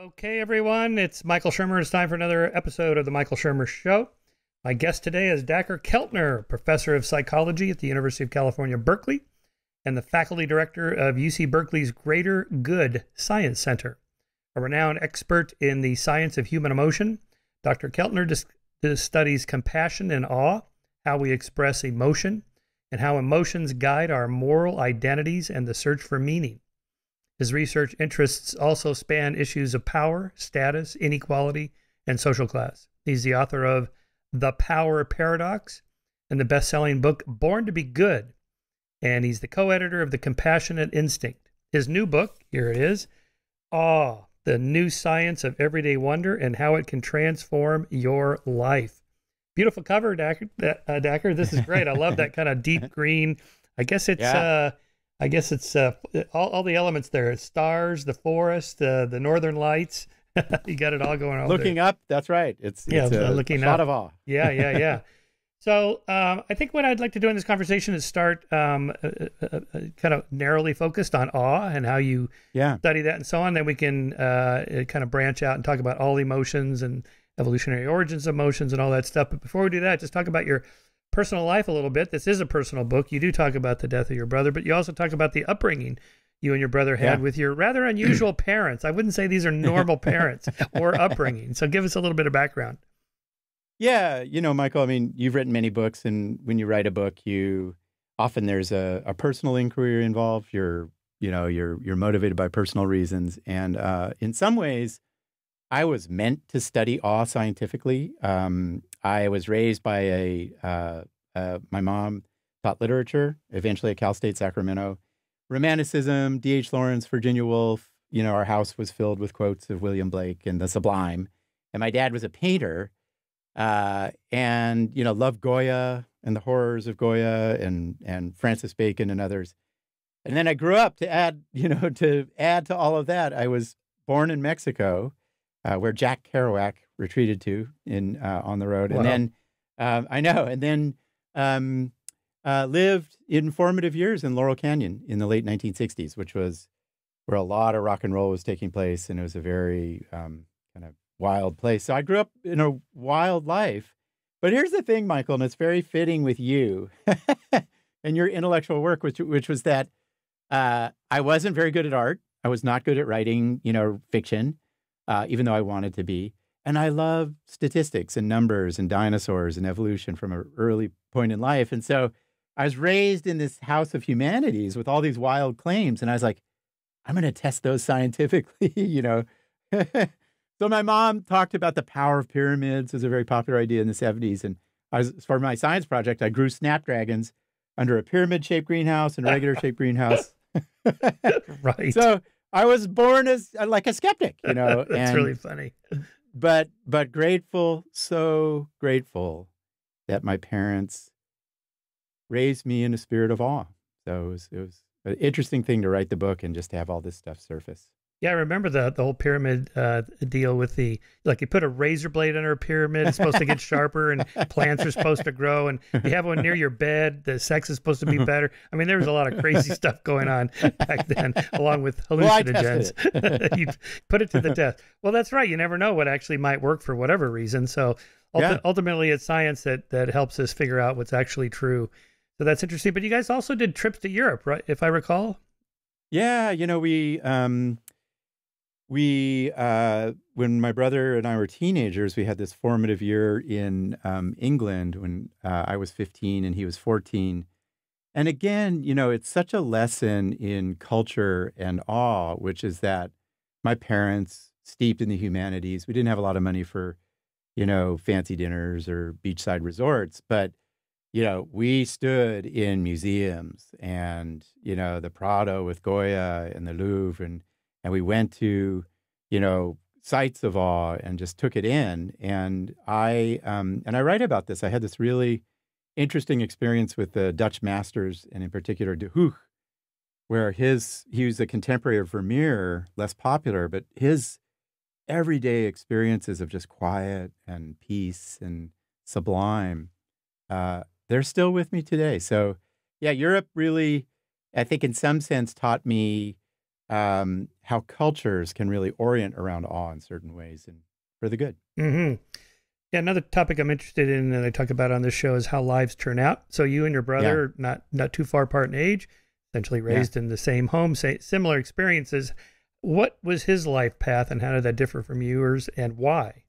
Okay, everyone, it's Michael Shermer. It's time for another episode of The Michael Shermer Show. My guest today is Dacher Keltner, professor of psychology at the University of California, Berkeley, and the faculty director of UC Berkeley's Greater Good Science Center. A renowned expert in the science of human emotion, Dr. Keltner studies compassion and awe, how we express emotion, and how emotions guide our moral identities and the search for meaning. His research interests also span issues of power, status, inequality, and social class. He's the author of The Power Paradox and the best selling book Born to Be Good. And he's the co editor of The Compassionate Instinct. His new book, here it is Awe, the new science of everyday wonder and how it can transform your life. Beautiful cover, Dacker. Uh, Dacher. This is great. I love that kind of deep green. I guess it's. Yeah. Uh, I guess it's uh, all, all the elements there: stars, the forest, uh, the northern lights. you got it all going on. Looking there. up, that's right. It's, Yeah, it's uh, a, looking a shot up. of awe. Yeah, yeah, yeah. so um, I think what I'd like to do in this conversation is start um, uh, uh, uh, kind of narrowly focused on awe and how you Yeah. study that and so on. Then we can uh, kind of branch out and talk about all emotions and evolutionary origins of emotions and all that stuff. But before we do that, just talk about your personal life a little bit. This is a personal book. You do talk about the death of your brother, but you also talk about the upbringing you and your brother had Yeah. with your rather unusual parents. I wouldn't say these are normal parents or upbringing. So give us a little bit of background. Yeah. You know, Michael, I mean, you've written many books, and when you write a book, you often there's a, a personal inquiry involved. You're, you know, you're you're motivated by personal reasons. And uh, in some ways, I was meant to study awe scientifically. Um, I was raised by a uh, uh, my mom taught literature, eventually at Cal State Sacramento. Romanticism, D.H. Lawrence, Virginia Woolf. You know, our house was filled with quotes of William Blake and the Sublime. And my dad was a painter, uh, and you know, loved Goya and the horrors of Goya and and Francis Bacon and others. And then I grew up to add, you know, to add to all of that. I was born in Mexico, uh, where Jack Kerouac retreated to in uh, on the road, Wow. and then um, I know, and then um, uh, lived in formative years in Laurel Canyon in the late 1960s, which was where a lot of rock and roll was taking place, and it was a very um, kind of wild place. So I grew up in a wild life. But here's the thing, Michael, and it's very fitting with you and your intellectual work, which which was that uh, I wasn't very good at art. I was not good at writing, you know, fiction, uh, even though I wanted to be. And I love statistics and numbers and dinosaurs and evolution from an early point in life. And so I was raised in this house of humanities with all these wild claims. And I was like, I'm going to test those scientifically, you know. so my mom talked about the power of pyramids. Was a very popular idea in the 70s. And I was, for my science project, I grew snapdragons under a pyramid shaped greenhouse and a regular shaped greenhouse. Right. So I was born as uh, like a skeptic, you know. That's and- really funny. but but grateful, so grateful that my parents raised me in a spirit of awe. So it was it was an interesting thing to write the book and just to have all this stuff surface. Yeah, I remember the the whole pyramid uh, deal with the like you put a razor blade under a pyramid, it's supposed to get sharper, and plants are supposed to grow, and you have one near your bed, the sex is supposed to be better. I mean, there was a lot of crazy stuff going on back then, along with hallucinogens. tested you put it to the test. Well, that's right. You never know what actually might work for whatever reason. So ulti- Yeah. ultimately, it's science that that helps us figure out what's actually true. So that's interesting. But you guys also did trips to Europe, right? If I recall. Yeah, you know, we um we uh when my brother and I were teenagers, we had this formative year in um England when uh, I was 15 and he was 14. And again, you know, it's such a lesson in culture and awe, which is that my parents steeped in the humanities. We didn't have a lot of money for, you know, fancy dinners or beachside resorts, but you know, we stood in museums and, you know, the Prado with Goya and the Louvre and and we went to, you know, sites of awe and just took it in. And I um and I write about this. I had this really interesting experience with the Dutch masters and in particular De Hooch, where his he was a contemporary of Vermeer, less popular, but his everyday experiences of just quiet and peace and sublime, uh, they're still with me today. So, yeah, Europe really, I think, in some sense, taught me um, how cultures can really orient around awe in certain ways and for the good. Mm-hmm. Yeah, another topic I'm interested in that I talk about on this show is how lives turn out. So you and your brother, yeah. not not too far apart in age, essentially raised yeah. in the same home, say similar experiences. What was his life path, and how did that differ from yours, and why?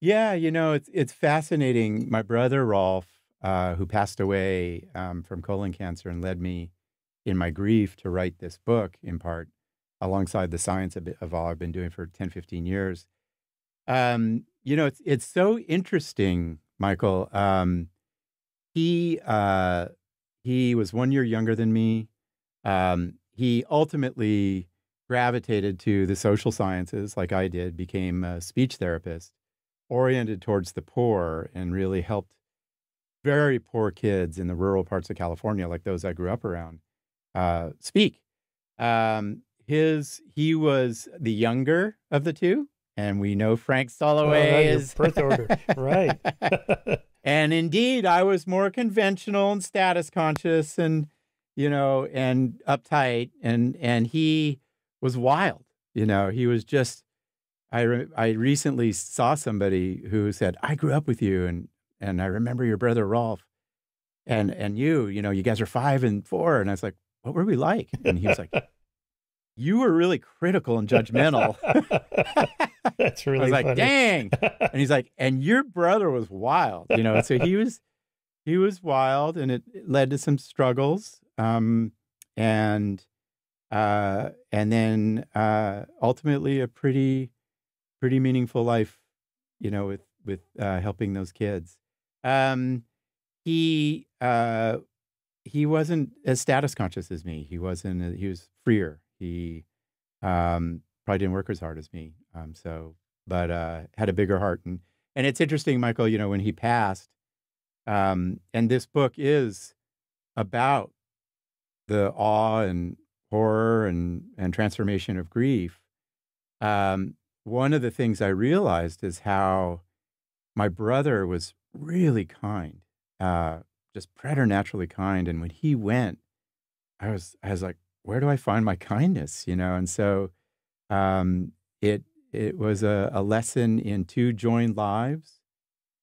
Yeah, you know, it's it's fascinating. My brother Rolf, uh, who passed away um, from colon cancer and led me in my grief to write this book in part alongside the science of, of all I've been doing for 10, 15 years. Um, you know, it's it's so interesting, Michael. Um, he uh, he was one year younger than me. Um, he ultimately gravitated to the social sciences, like I did, became a speech therapist, oriented towards the poor, and really helped very poor kids in the rural parts of California, like those I grew up around, uh, speak. Um, his he was the younger of the two, and we know Frank Sulloway oh, is birth order, right? and indeed, I was more conventional and status conscious, and you know, and uptight, and and he was wild. You know, he was just. I re I recently saw somebody who said, "I grew up with you, and and I remember your brother Rolf, and and you. You know, you guys are five and four, and I was like, what were we like? And he was like, you were really critical and judgmental. That's really. I was like, funny. dang. And he's like, and your brother was wild, you know. So he was, he was wild, and it, it led to some struggles. Um, and, uh, and then uh, ultimately a pretty, pretty meaningful life, you know, with with uh, helping those kids. Um, he uh, he wasn't as status conscious as me. He wasn't. He was freer. He um, probably didn't work as hard as me. Um, so, but uh, had a bigger heart. And and it's interesting, Michael. You know, when he passed, um, and this book is about the awe and horror and and transformation of grief. Um, one of the things I realized is how my brother was really kind. Uh, just preternaturally kind. And when he went, I was I was like, where do I find my kindness? You know, and so um, it it was a, a lesson in two joined lives,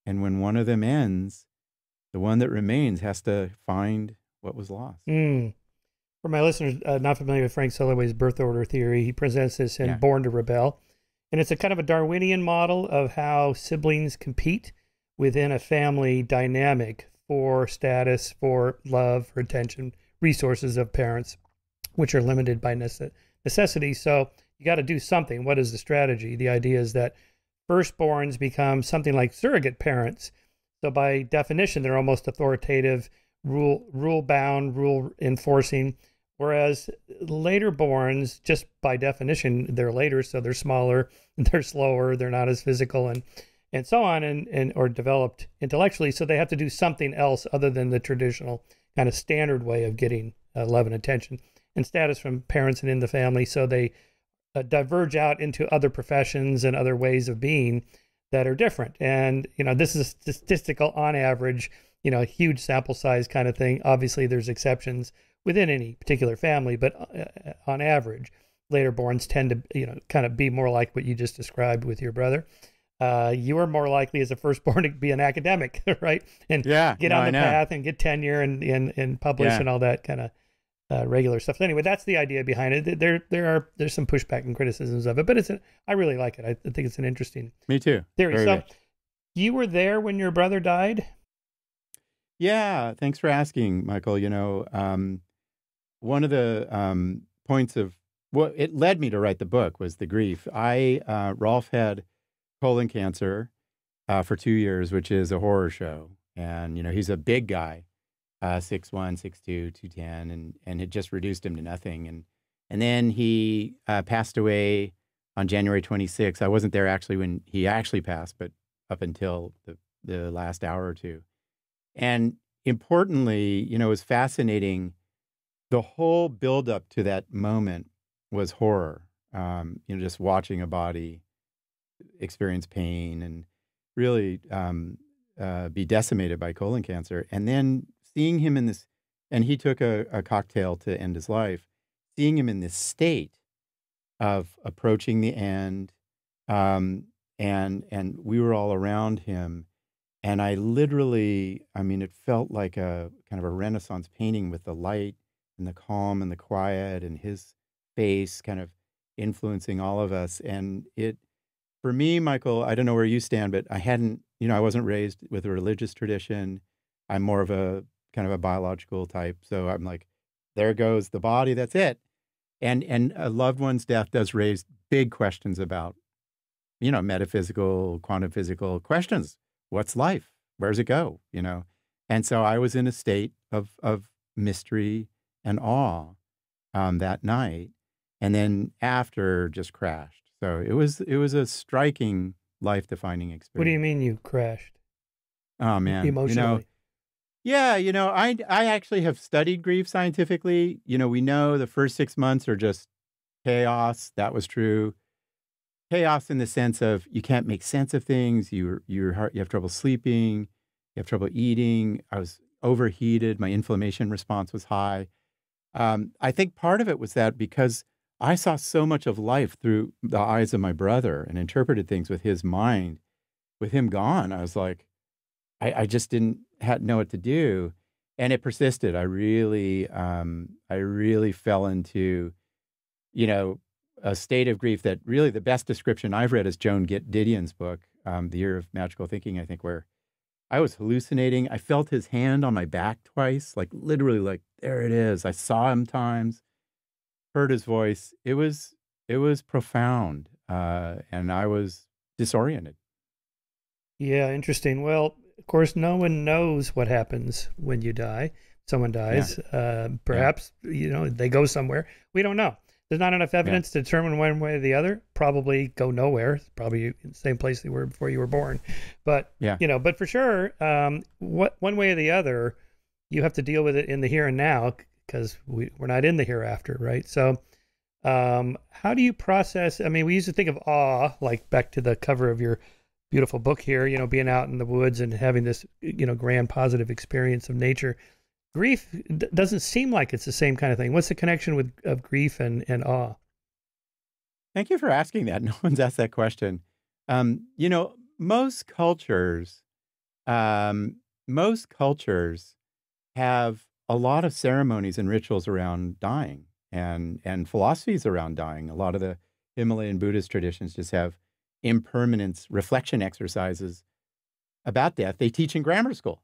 and when one of them ends, the one that remains has to find what was lost. Mm. For my listeners uh, not familiar with Frank Sulloway's birth order theory, he presents this in yeah. Born to Rebel. And it's a kind of a Darwinian model of how siblings compete within a family dynamic for status, for love, for attention, resources of parents, which are limited by necessity. So you got to do something. What is the strategy? The idea is that firstborns become something like surrogate parents. So by definition, they're almost authoritative, rule rule bound, rule enforcing. Whereas later borns, just by definition, they're later, so they're smaller, they're slower, they're not as physical, and and so on and, and or developed intellectually so they have to do something else other than the traditional kind of standard way of getting uh, love and attention and status from parents and in the family. So they uh, diverge out into other professions and other ways of being that are different. And you know this is statistical on average you know a huge sample size kind of thing. Obviously there's exceptions within any particular family but uh, on average later borns tend to you know kind of be more like what you just described with your brother uh, you are more likely as a firstborn to be an academic, right? And yeah, get no, on the path and get tenure and and, and publish yeah. and all that kind of uh, regular stuff. So anyway, that's the idea behind it. There there are there's some pushback and criticisms of it, but it's a, I really like it. I, think it's an interesting. Me too. Theory. Very so good. you were there when your brother died. Yeah, thanks for asking, Michael. You know, um, one of the um, points of what it led me to write the book was the grief. I uh, Rolf had colon cancer uh, for two years, which is a horror show. And, you know, he's a big guy, uh, 6'1", 6'2", 210, and, and it just reduced him to nothing. And, and then he uh, passed away on January 26th. I wasn't there actually when he actually passed, but up until the, the last hour or two. And importantly, you know, it was fascinating. The whole buildup to that moment was horror. Um, you know, just watching a body experience pain and really um, uh, be decimated by colon cancer. And then seeing him in this, and he took a, a cocktail to end his life. seeing him in this state of approaching the end, um, and and we were all around him, and I literally, I mean, it felt like a kind of a Renaissance painting with the light and the calm and the quiet, and his face kind of influencing all of us, and it. For me, Michael, I don't know where you stand, but I hadn't, you know, I wasn't raised with a religious tradition. I'm more of a kind of a biological type. So I'm like, there goes the body. That's it. And and a loved one's death does raise big questions about, you know, metaphysical, quantum physical questions. What's life? Where does it go? You know. And so I was in a state of of mystery and awe um, that night, and then after just crashed. So it was it was a striking life defining experience. What do you mean you crashed? Oh man, emotionally. You know, yeah, you know, I I actually have studied grief scientifically. You know, we know the first six months are just chaos. That was true. Chaos in the sense of you can't make sense of things. You you're heart, you have trouble sleeping. You have trouble eating. I was overheated. My inflammation response was high. Um, I think part of it was that because I saw so much of life through the eyes of my brother and interpreted things with his mind. With him gone, I was like, I, I just didn't know what to do, and it persisted. I really, um, I really fell into, you know, a state of grief that really the best description I've read is Joan Didion's book, um, The Year of Magical Thinking. I think where I was hallucinating. I felt his hand on my back twice, like literally, like there it is. I saw him times, heard his voice. It was it was profound, uh, and I was disoriented. Yeah, interesting. Well, of course, no one knows what happens when you die. Someone dies. Yeah. Uh, perhaps yeah. you know they go somewhere. We don't know. There's not enough evidence yeah. to determine one way or the other. Probably go nowhere. Probably in the same place they were before you were born. But yeah. you know, but for sure, um, what one way or the other, you have to deal with it in the here and now because we, we're not in the hereafter, right? So, um, how do you process? I mean, we used to think of awe, like back to the cover of your beautiful book here, you know, being out in the woods and having this, you know, grand positive experience of nature. Grief doesn't seem like it's the same kind of thing. What's the connection with of grief and, and awe? Thank you for asking that. No one's asked that question. Um, you know, most cultures, um, most cultures have a lot of ceremonies and rituals around dying and and philosophies around dying. A lot of the Himalayan Buddhist traditions just have impermanence reflection exercises about death. They teach in grammar school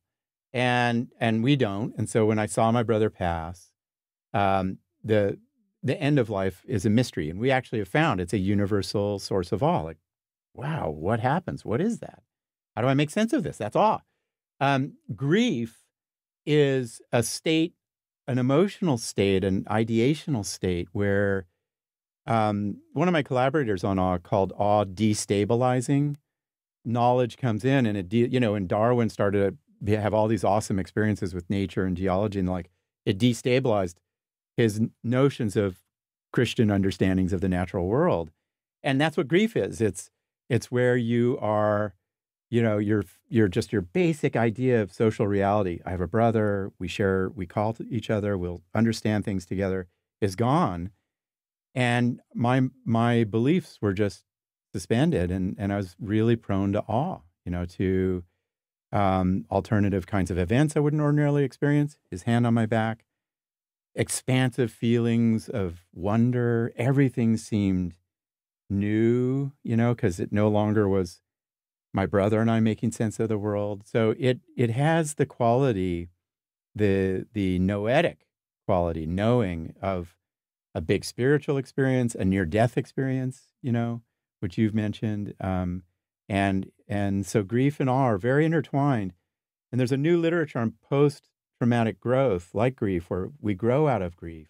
and and we don't. And so when i saw my brother pass um, the the end of life is a mystery and we actually have found it's a universal source of awe like wow what happens? What is that? How do i make sense of this? That's awe. Um, grief is a state an emotional state an ideational state where um, one of my collaborators on awe called awe destabilizing. Knowledge comes in, and it, you know, and Darwin started to have all these awesome experiences with nature and geology, and like it destabilized his notions of Christian understandings of the natural world, and that's what grief is. It's it's where you are, you know, you're you're just your basic idea of social reality. I have a brother. We share. We call each other. We'll understand things together. Is gone and my my beliefs were just suspended and and I was really prone to awe you know to um, alternative kinds of events I wouldn't ordinarily experience his hand on my back expansive feelings of wonder everything seemed new you know because it no longer was my brother and I making sense of the world so it it has the quality the the noetic quality knowing of a big spiritual experience, a near death experience, you know, which you've mentioned. Um, and and so grief and awe are very intertwined. And there's a new literature on post traumatic growth, like grief, where we grow out of grief.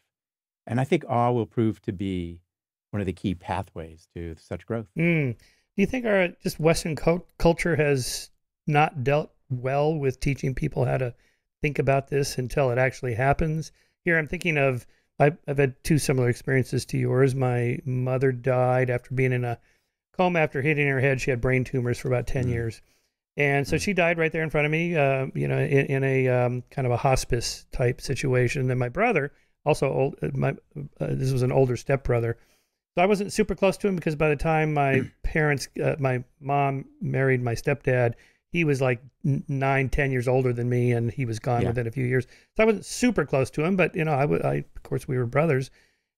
And I think awe will prove to be one of the key pathways to such growth. Mm. Do you think our just Western culture has not dealt well with teaching people how to think about this until it actually happens? Here, I'm thinking of I've, I've had two similar experiences to yours. My mother died after being in a coma after hitting her head. She had brain tumors for about 10 mm. years. And so mm. she died right there in front of me, uh, you know, in, in a um, kind of a hospice type situation. And then my brother, also old. uh, My uh, this was an older stepbrother, so I wasn't super close to him because by the time my parents, uh, my mom married my stepdad, he was like nine, ten years older than me, and he was gone Yeah. within a few years. So I wasn't super close to him, but you know, I would. I of course we were brothers,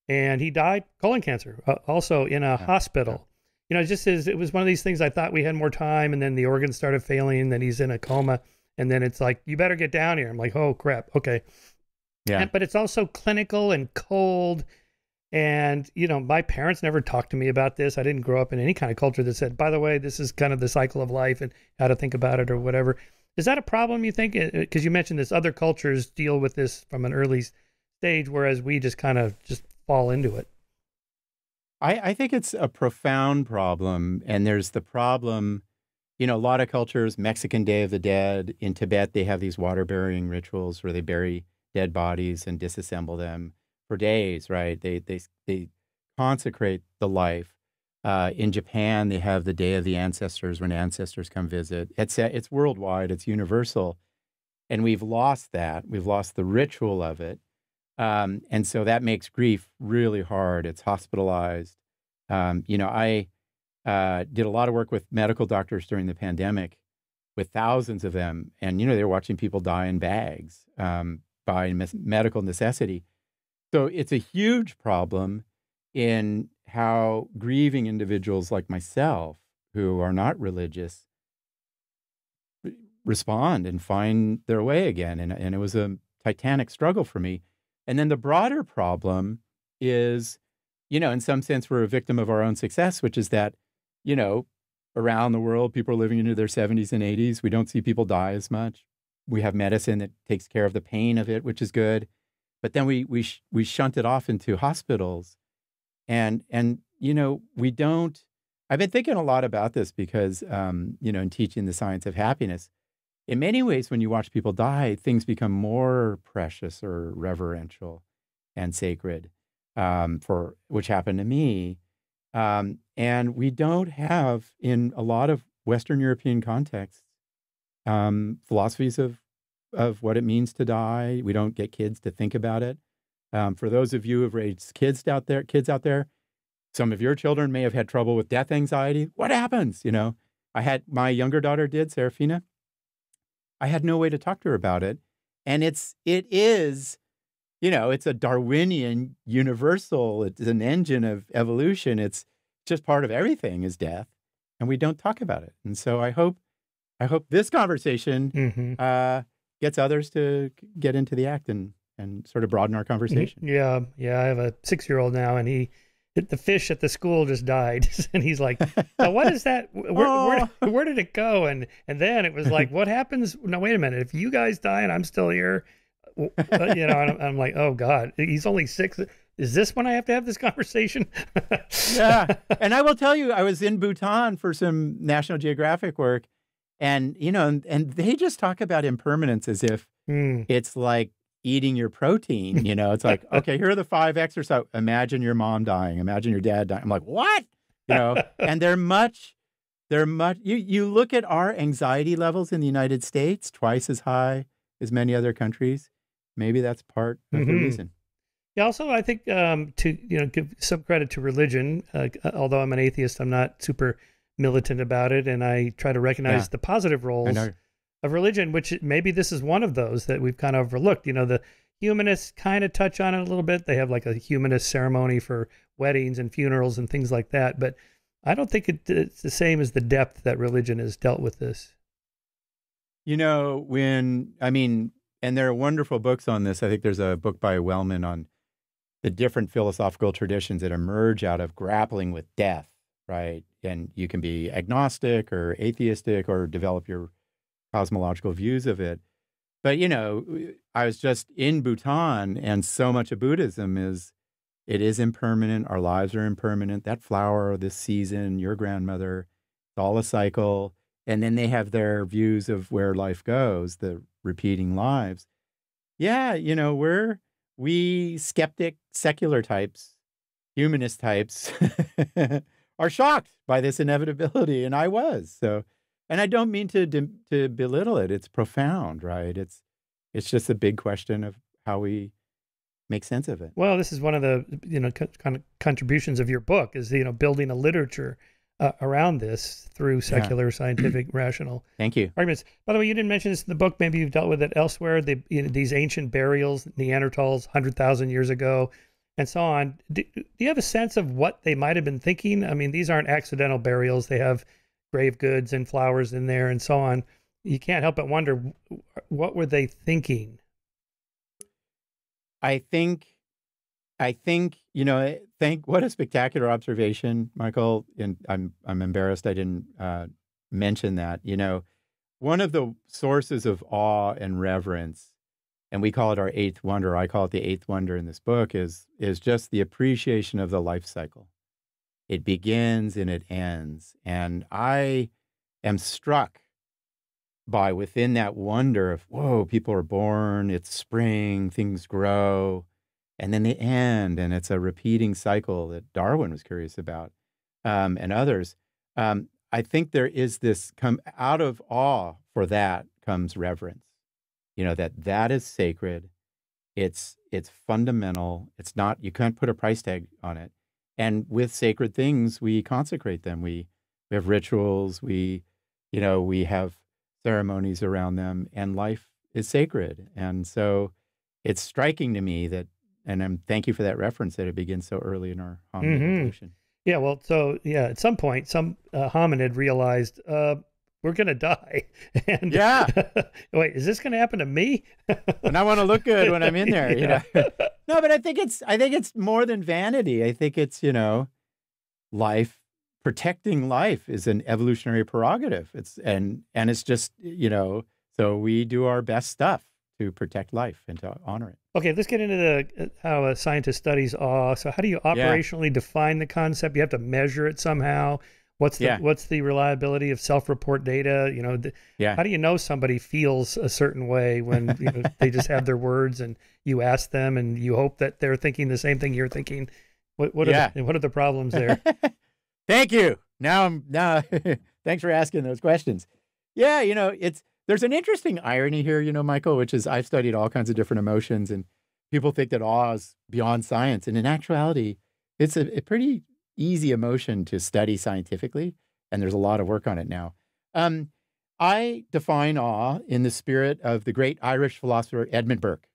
and he died colon cancer, uh, also in a hospital. You know, it just is. It was one of these things. I thought we had more time, and then the organs started failing. and Then he's in a coma, and then it's like, you better get down here. I'm like, oh crap, okay. Yeah. And- but it's also clinical and cold. And, you know, my parents never talked to me about this. I didn't grow up in any kind of culture that said, by the way, this is kind of the cycle of life and how to think about it or whatever. Is that a problem, you think? Uh, uh, because you mentioned this, other cultures deal with this from an early stage, whereas we just kind of just fall into it. I, I think it's a profound problem. And there's the problem, you know, a lot of cultures, Mexican Day of the Dead, in Tibet, they have these water burying rituals where they bury dead bodies and disassemble them for days, right? They, they, they consecrate the life. Uh, in Japan, they have the Day of the Ancestors when ancestors come visit. It's, it's worldwide, it's universal. And we've lost that. We've lost the ritual of it. Um, and so that makes grief really hard. It's hospitalized. Um, you know, I uh, did a lot of work with medical doctors during the pandemic, with thousands of them, and you know they were watching people die in bags um, by medical necessity. So it's a huge problem in how grieving individuals like myself, who are not religious, respond and find their way again. And, and it was a titanic struggle for me. And then the broader problem is, you know, in some sense, we're a victim of our own success, which is that, you know, around the world, people are living into their 70s and 80s. We don't see people die as much. We have medicine that takes care of the pain of it, which is good. But then we we sh- we shunt it off into hospitals, and and you know we don't. I've been thinking a lot about this because um, you know in teaching the science of happiness, in many ways, when you watch people die, things become more precious or reverential and sacred, um, for which happened to me. Um, and we don't have, in a lot of Western European contexts, um, philosophies of of what it means to die. We don't get kids to think about it. Um, for those of you who've raised kids out there, kids out there, some of your children may have had trouble with death anxiety. What happens? You know, I had my younger daughter did, Serafina. I had no way to talk to her about it. And it's it is, you know, it's a Darwinian universal. It's an engine of evolution. It's just part of everything is death. And we don't talk about it. And so I hope I hope this conversation Mm-hmm. uh, gets others to get into the act and and sort of broaden our conversation. Yeah, yeah. I have a six-year-old now, and he, the fish at the school just died, and he's like, "Now, "What is that? Where, where, where did it go?" And and then it was like, "What happens? No, wait a minute. If you guys die and I'm still here, you know," and I'm, I'm like, "Oh God, he's only six. Is this when I have to have this conversation?" yeah. And I will tell you, I was in Bhutan for some National Geographic work, and you know, and, and they just talk about impermanence as if Hmm. it's like eating your protein. You know, it's like, okay, here are the five exercise. Imagine your mom dying. Imagine your dad dying. I'm like, what? You know, and they're much, they're much. You you look at our anxiety levels in the United States, twice as high as many other countries. Maybe that's part of the Mhm. reason. Yeah, also, I think um, to you know give some credit to religion. Uh, although I'm an atheist, I'm not super militant about it, and I try to recognize Yeah. the positive roles of religion. Which maybe this is one of those that we've kind of overlooked. You know, the humanists kind of touch on it a little bit. They have like a humanist ceremony for weddings and funerals and things like that. But I don't think it, it's the same as the depth that religion has dealt with this. You know, when I mean, and there are wonderful books on this. I think there's a book by Wellman on the different philosophical traditions that emerge out of grappling with death, right? And you can be agnostic or atheistic or develop your cosmological views of it. But, you know, uh, I was just in Bhutan, and so much of Buddhism is it is impermanent. Our lives are impermanent. That flower, this season, your grandmother, it's all a cycle. And then they have their views of where life goes, the repeating lives. Yeah, you know, we're we skeptic secular types, humanist types are shocked by this inevitability and I was. So and I don't mean to to belittle it. It's profound, right? It's it's just a big question of how we make sense of it. Well, this is one of the you know kind of contributions of your book is you know building a literature uh, around this through secular, scientific, rational Thank you. arguments. By the way, you didn't mention this in the book. Maybe you've dealt with it elsewhere. The, you know, these ancient burials, Neanderthals, hundred thousand years ago, and so on. Do, do you have a sense of what they might have been thinking? I mean, these aren't accidental burials. They have grave goods and flowers in there, and so on. You can't help but wonder what were they thinking. I think, I think you know. Thank what a spectacular observation, Michael. And I'm I'm embarrassed I didn't uh, mention that. You know, one of the sources of awe and reverence, and we call it our eighth wonder. I call it the eighth wonder in this book. Is is just the appreciation of the life cycle. It begins and it ends, and I am struck by within that wonder of whoa people are born it's spring things grow and then they end and it's a repeating cycle that darwin was curious about um, and others um, i think there is this come out of awe for that comes reverence you know that that is sacred. It's it's fundamental. It's not you can't put a price tag on it. And with sacred things we consecrate them. We we have rituals. We you know we have ceremonies around them and life is sacred. And so it's striking to me that and i'm thank you for that reference that it begins so early in our hominid Mhm. evolution Yeah, well, so yeah, at some point, some uh, hominid realized uh, we're gonna die, and Yeah. wait, is this gonna happen to me? and i want to look good when i'm in there you Yeah. know no but i think it's i think it's more than vanity i think it's you know life protecting life is an evolutionary prerogative it's and and it's just you know so we do our best stuff to protect life and to honor it Okay, let's get into the uh, how a scientist studies awe. So, how do you operationally define the concept? You have to measure it somehow. What's the Yeah. what's the reliability of self-report data? You know, yeah how do you know somebody feels a certain way when you know, they just have their words and you ask them and you hope that they're thinking the same thing you're thinking? What what are the, what are the problems there? Thank you. Now I'm now thanks for asking those questions. Yeah, you know, it's there's an interesting irony here, you know, Michael, which is I've studied all kinds of different emotions and people think that awe is beyond science. And in actuality, it's a, a pretty easy emotion to study scientifically. And there's a lot of work on it now. Um, I define awe in the spirit of the great Irish philosopher Edmund Burke,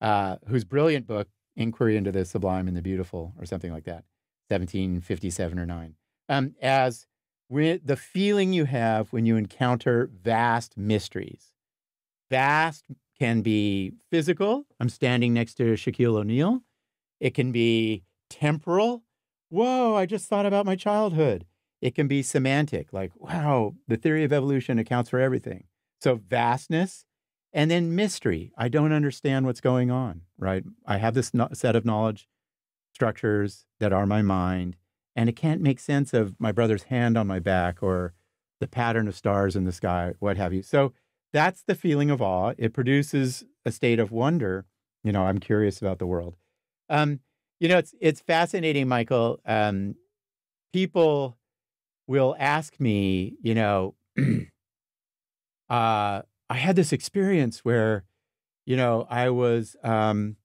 uh, whose brilliant book, Inquiry into the Sublime and the Beautiful, or something like that, 1757 or 9, um, as the feeling you have when you encounter vast mysteries. Vast can be physical. I'm standing next to Shaquille O'Neal. It can be temporal. Whoa, I just thought about my childhood. It can be semantic, like, wow, the theory of evolution accounts for everything. So, vastness and then mystery. I don't understand what's going on, right? I have this no- set of knowledge structures that are my mind, and it can't make sense of my brother's hand on my back or the pattern of stars in the sky, what have you. So, that's the feeling of awe. It produces a state of wonder. You know, I'm curious about the world. Um, you know, it's it's fascinating, Michael. Um, people will ask me, you know, uh, I had this experience where, you know, I was um,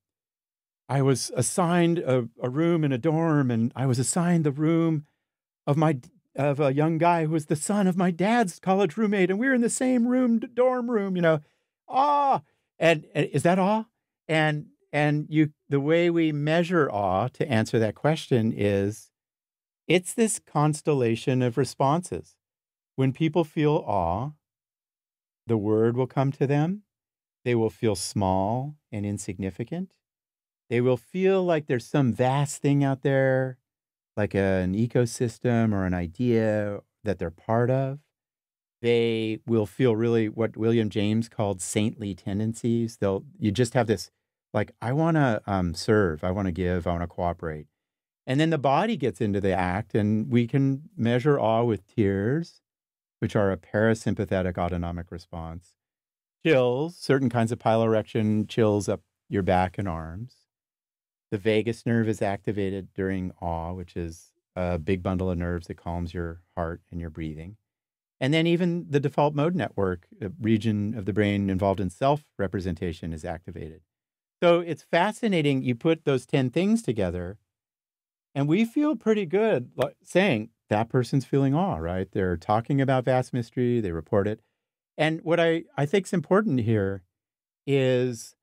I was assigned a, a room in a dorm, and I was assigned the room of my of a young guy who was the son of my dad's college roommate, and we were in the same room, dorm room, you know. Ah, and, and is that all? And and you the way we measure awe to answer that question is it's this constellation of responses. When people feel awe, the word will come to them. They will feel small and insignificant. They will feel like there's some vast thing out there, like an ecosystem or an idea that they're part of. They will feel really what William James called saintly tendencies. They'll you just have this like I want to um, serve, I want to give, I want to cooperate, and then the body gets into the act, and we can measure awe with tears, which are a parasympathetic autonomic response, chills, certain kinds of piloerection chills up your back and arms. The vagus nerve is activated during awe, which is a big bundle of nerves that calms your heart and your breathing. And then even the default mode network, a region of the brain involved in self representation, is activated. So it's fascinating. You put those 10 things together, and we feel pretty good saying that person's feeling awe, right? They're talking about vast mystery, they report it. And what I, I think is important here is,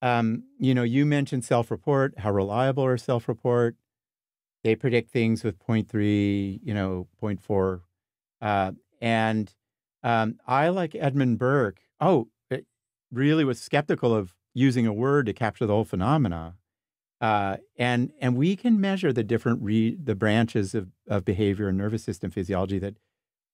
um, you know, you mentioned self report, how reliable are self report? They predict things with 0.3, you know, 0.4. Uh, and um, I, like Edmund Burke, oh, really was skeptical of using a word to capture the whole phenomena. Uh, and and we can measure the different re- the branches of, of behavior and nervous system physiology that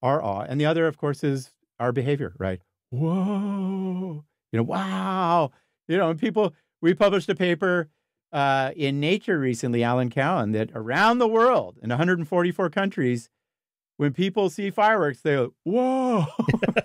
are awe. And the other, of course, is our behavior, right? Whoa, you know, wow, you know, and people. We published a paper uh, in Nature recently, Alan Cowen, that around the world in 144 countries, when people see fireworks, they go, "Whoa!"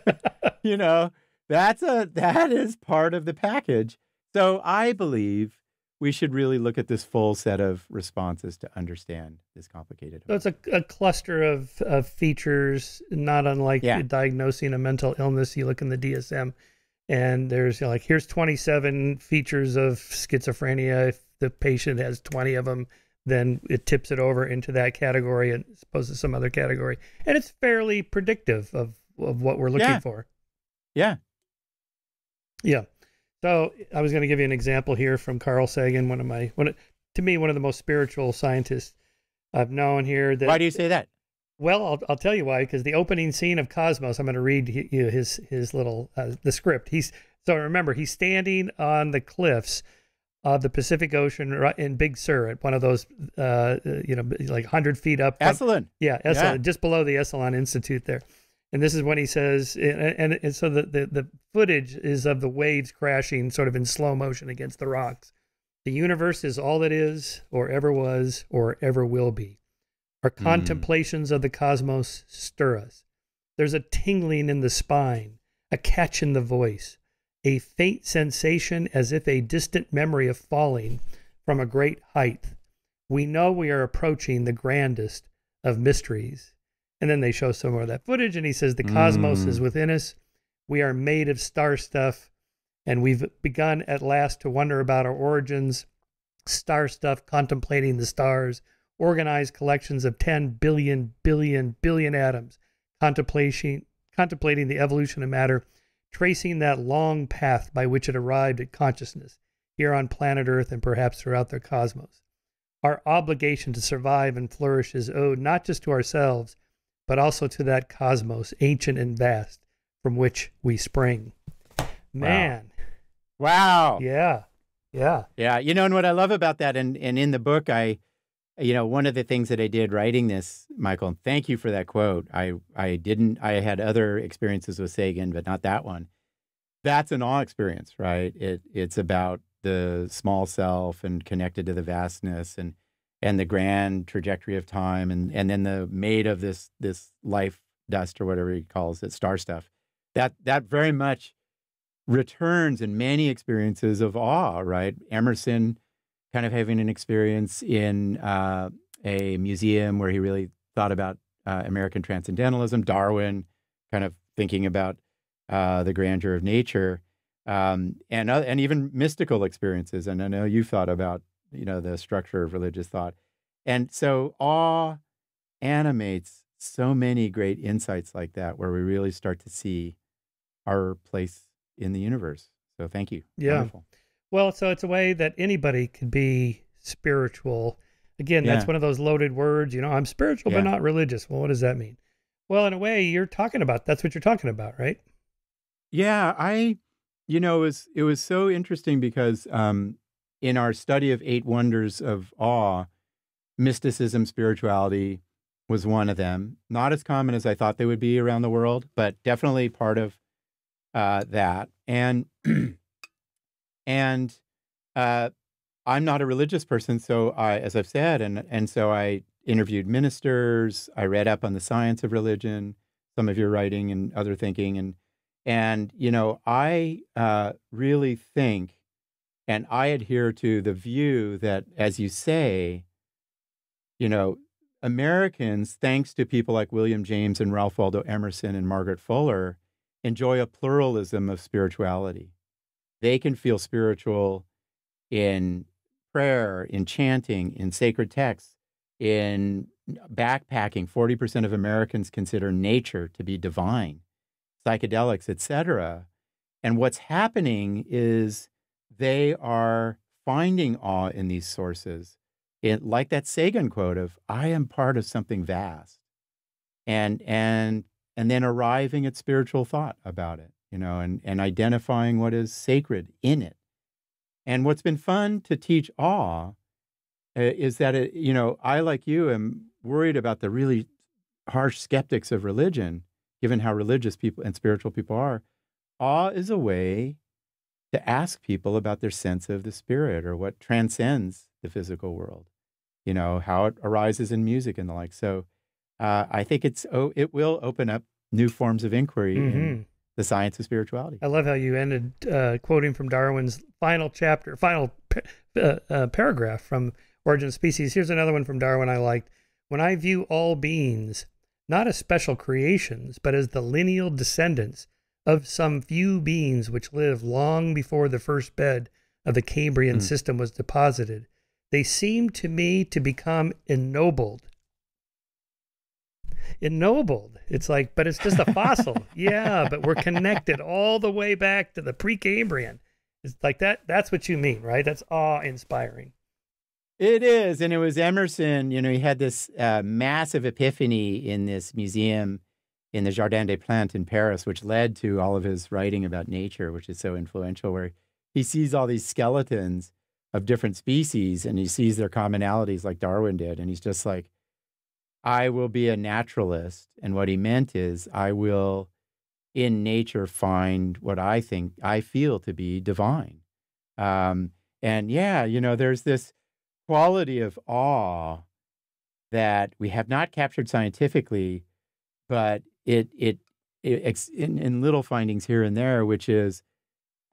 you know, that's a that is part of the package. So I believe we should really look at this full set of responses to understand this complicated. So it's a, a cluster of, of features, not unlike yeah. diagnosing a mental illness. You look in the DSM, and there's you know, like here's 27 features of schizophrenia. If the patient has 20 of them, then it tips it over into that category as opposed to some other category, and it's fairly predictive of of what we're looking yeah. for. Yeah, yeah. So I was going to give you an example here from Carl Sagan, one of my one to me one of the most spiritual scientists I've known here. That, why do you say that? Well, I'll, I'll tell you why. Because the opening scene of Cosmos, I'm going to read his his little uh, the script. He's so remember he's standing on the cliffs of the Pacific Ocean right in Big Sur at one of those uh, you know like 100 feet up. Esalen. Yeah, Esalen, yeah. just below the Esalen Institute there and this is when he says, and, and, so the, the, the footage is of the waves crashing sort of in slow motion against the rocks. The universe is all it is, or ever was, or ever will be. Our mm. contemplations of the cosmos stir us. There's a tingling in the spine, a catch in the voice, a faint sensation as if a distant memory of falling from a great height. We know we are approaching the grandest of mysteries and then they show some more of that footage, and he says, The cosmos mm. is within us. We are made of star stuff, and we've begun at last to wonder about our origins. Star stuff, contemplating the stars, organized collections of 10 billion, billion, billion atoms, contemplating, contemplating the evolution of matter, tracing that long path by which it arrived at consciousness here on planet Earth and perhaps throughout the cosmos. Our obligation to survive and flourish is owed not just to ourselves, but also to that cosmos, ancient and vast, from which we spring. Man. Wow. wow. Yeah. Yeah. Yeah. You know, and what I love about that, and, and in the book, I, you know, one of the things that I did writing this, Michael, and thank you for that quote. I, I didn't, I had other experiences with Sagan, but not that one. That's an awe experience, right? It, it's about the small self and connected to the vastness. And, and the grand trajectory of time and and then the made of this this life dust or whatever he calls it star stuff that that very much returns in many experiences of awe right? Emerson kind of having an experience in uh, a museum where he really thought about uh, american transcendentalism darwin kind of thinking about uh, the grandeur of nature um, and uh, and even mystical experiences. And i know you've thought about you know the structure of religious thought. And so awe animates so many great insights like that where we really start to see our place in the universe. So thank you. Yeah. Wonderful. well so it's a way that anybody can be spiritual. Again that's one of those loaded words you know i'm spiritual yeah. but not religious. Well what does that mean? Well in a way you're talking about that's what you're talking about right? Yeah i you know it was it was so interesting because um in our study of eight wonders of awe, mysticism, spirituality was one of them. Not as common as I thought they would be around the world, but definitely part of uh, that. And and uh, I'm not a religious person, so I, as I've said, and and so I interviewed ministers. I read up on the science of religion, some of your writing and other thinking, and and you know I uh, really think and I adhere to the view that, as you say, you know, Americans, thanks to people like William James and Ralph Waldo Emerson and Margaret Fuller, enjoy a pluralism of spirituality. They can feel spiritual in prayer, in chanting, in sacred texts, in backpacking. 40% of Americans consider nature to be divine, psychedelics, etc. And what's happening is they are finding awe in these sources. It, like that Sagan quote of "I am part of something vast," and and and then arriving at spiritual thought about it, you know, and and identifying what is sacred in it. And what's been fun to teach awe uh, is that it, you know, I like you am worried about the really harsh skeptics of religion, given how religious people and spiritual people are. Awe is a way to ask people about their sense of the spirit or what transcends the physical world, you know, how it arises in music and the like. So uh, I think it's oh, it will open up new forms of inquiry mm-hmm. in the science of spirituality. I love how you ended uh, quoting from Darwin's final chapter, final uh, uh, paragraph from Origin of Species. Here's another one from Darwin I liked. When I view all beings not as special creations, but as the lineal descendants of some few beings which lived long before the first bed of the Cambrian mm. system was deposited, they seem to me to become ennobled. Ennobled. It's like, but it's just a fossil. yeah, but we're connected all the way back to the Precambrian. It's like that. That's what you mean, right? That's awe inspiring. It is. And it was Emerson, you know, he had this uh, massive epiphany in this museum in the Jardin des Plantes in Paris, which led to all of his writing about nature, which is so influential, where he sees all these skeletons of different species and he sees their commonalities like Darwin did. And he's just like, I will be a naturalist. And what he meant is, I will in nature find what I think I feel to be divine. Um, and yeah, you know, there's this quality of awe that we have not captured scientifically, but it it, it in, in little findings here and there, which is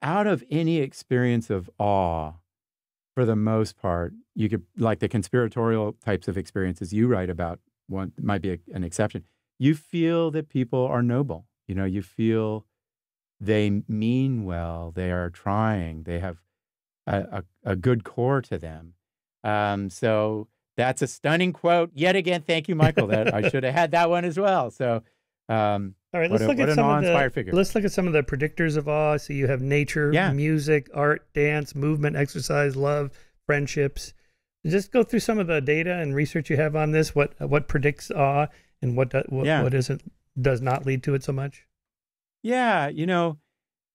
out of any experience of awe, for the most part, you could like the conspiratorial types of experiences you write about. One might be a, an exception. You feel that people are noble. You know, you feel they mean well. They are trying. They have a, a, a good core to them. Um, so that's a stunning quote. Yet again, thank you, Michael. That I should have had that one as well. So um, All right, let's look at some of the figure. let's look at some of the predictors of awe. So you have nature, yeah. music, art, dance, movement, exercise, love, friendships. Just go through some of the data and research you have on this. What what predicts awe and what do, what, yeah. what isn't does not lead to it so much. Yeah, you know,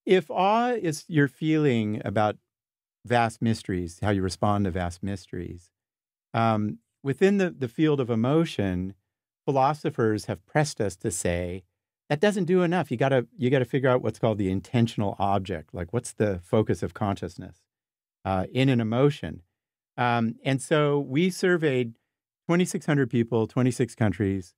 if awe is your feeling about vast mysteries, how you respond to vast mysteries, um, within the, the field of emotion, philosophers have pressed us to say that doesn't do enough. You gotta you gotta figure out what's called the intentional object, like what's the focus of consciousness uh, in an emotion. Um, and so we surveyed 2,600 people, 26 countries,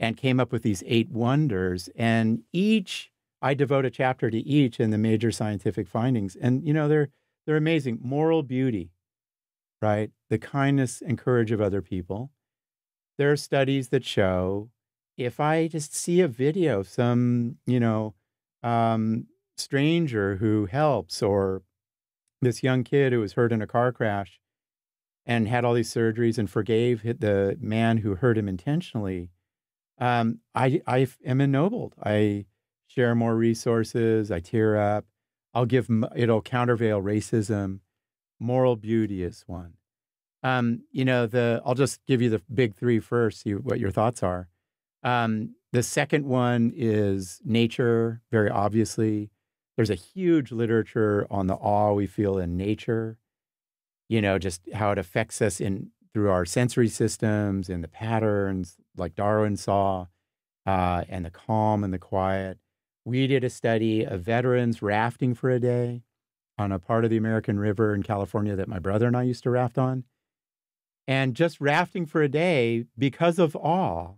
and came up with these eight wonders. And each, I devote a chapter to each in the major scientific findings. And you know they're they're amazing. Moral beauty, right? The kindness and courage of other people there are studies that show if I just see a video of some, you know, um, stranger who helps or this young kid who was hurt in a car crash and had all these surgeries and forgave the man who hurt him intentionally, um, I, I am ennobled. I share more resources. I tear up. I'll give, it'll countervail racism. Moral beauty is one. Um, you know, the I'll just give you the big three first, see what your thoughts are. Um, the second one is nature, very obviously. There's a huge literature on the awe we feel in nature, you know, just how it affects us in through our sensory systems and the patterns, like Darwin saw, uh, and the calm and the quiet. We did a study of veterans rafting for a day on a part of the American River in California that my brother and I used to raft on. And just rafting for a day because of awe,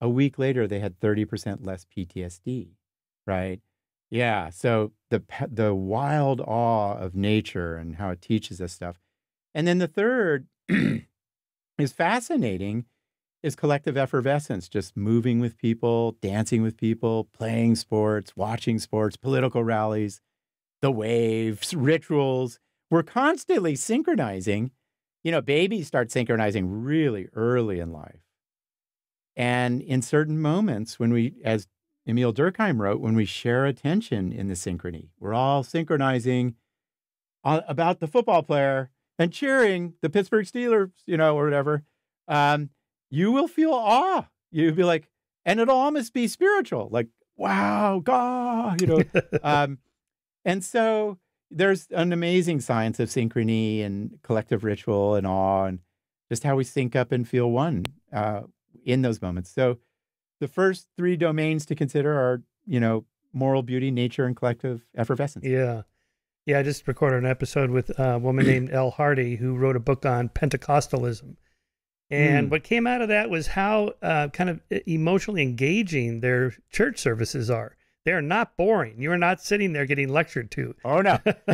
a week later they had 30% less PTSD, right? Yeah, so the the wild awe of nature and how it teaches us stuff. And then the third is fascinating is collective effervescence, just moving with people, dancing with people, playing sports, watching sports, political rallies, the waves, rituals we're constantly synchronizing. You know, babies start synchronizing really early in life. And in certain moments, when we, as Emile Durkheim wrote, when we share attention in the synchrony, we're all synchronizing about the football player and cheering the Pittsburgh Steelers, you know, or whatever. Um, you will feel awe. You'll be like, and it'll almost be spiritual, like, wow, God, you know. um, and so there's an amazing science of synchrony and collective ritual and awe and just how we sync up and feel one uh, in those moments. So the first three domains to consider are, you know, moral beauty, nature, and collective effervescence. Yeah. Yeah, I just recorded an episode with a woman named Elle Hardy who wrote a book on Pentecostalism. And mm. what came out of that was how uh, kind of emotionally engaging their church services are. They're not boring. You are not sitting there getting lectured to. Oh, no.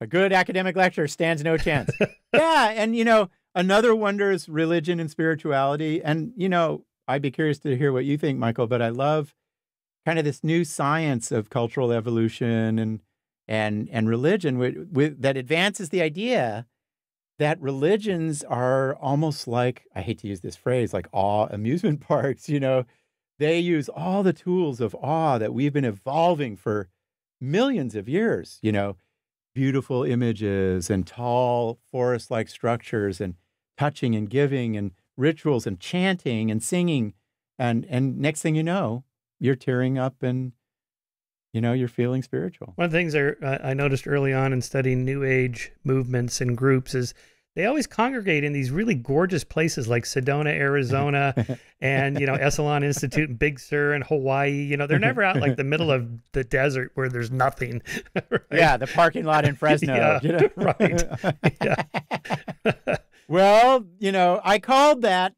a good academic lecture stands no chance. yeah. And, you know, another wonder is religion and spirituality. And, you know, I'd be curious to hear what you think, Michael, but I love kind of this new science of cultural evolution and and and religion with, with, that advances the idea that religions are almost like I hate to use this phrase like awe amusement parks. You know, they use all the tools of awe that we've been evolving for millions of years. You know, beautiful images and tall forest-like structures and touching and giving and rituals and chanting and singing and and next thing you know you're tearing up and you know, you're feeling spiritual. One of the things I noticed early on in studying New Age movements and groups is they always congregate in these really gorgeous places like Sedona, Arizona, and you know Esalen Institute in Big Sur and Hawaii. You know, they're never out like the middle of the desert where there's nothing. right? Yeah, the parking lot in Fresno. yeah, you know? right. Yeah. well, you know, I called that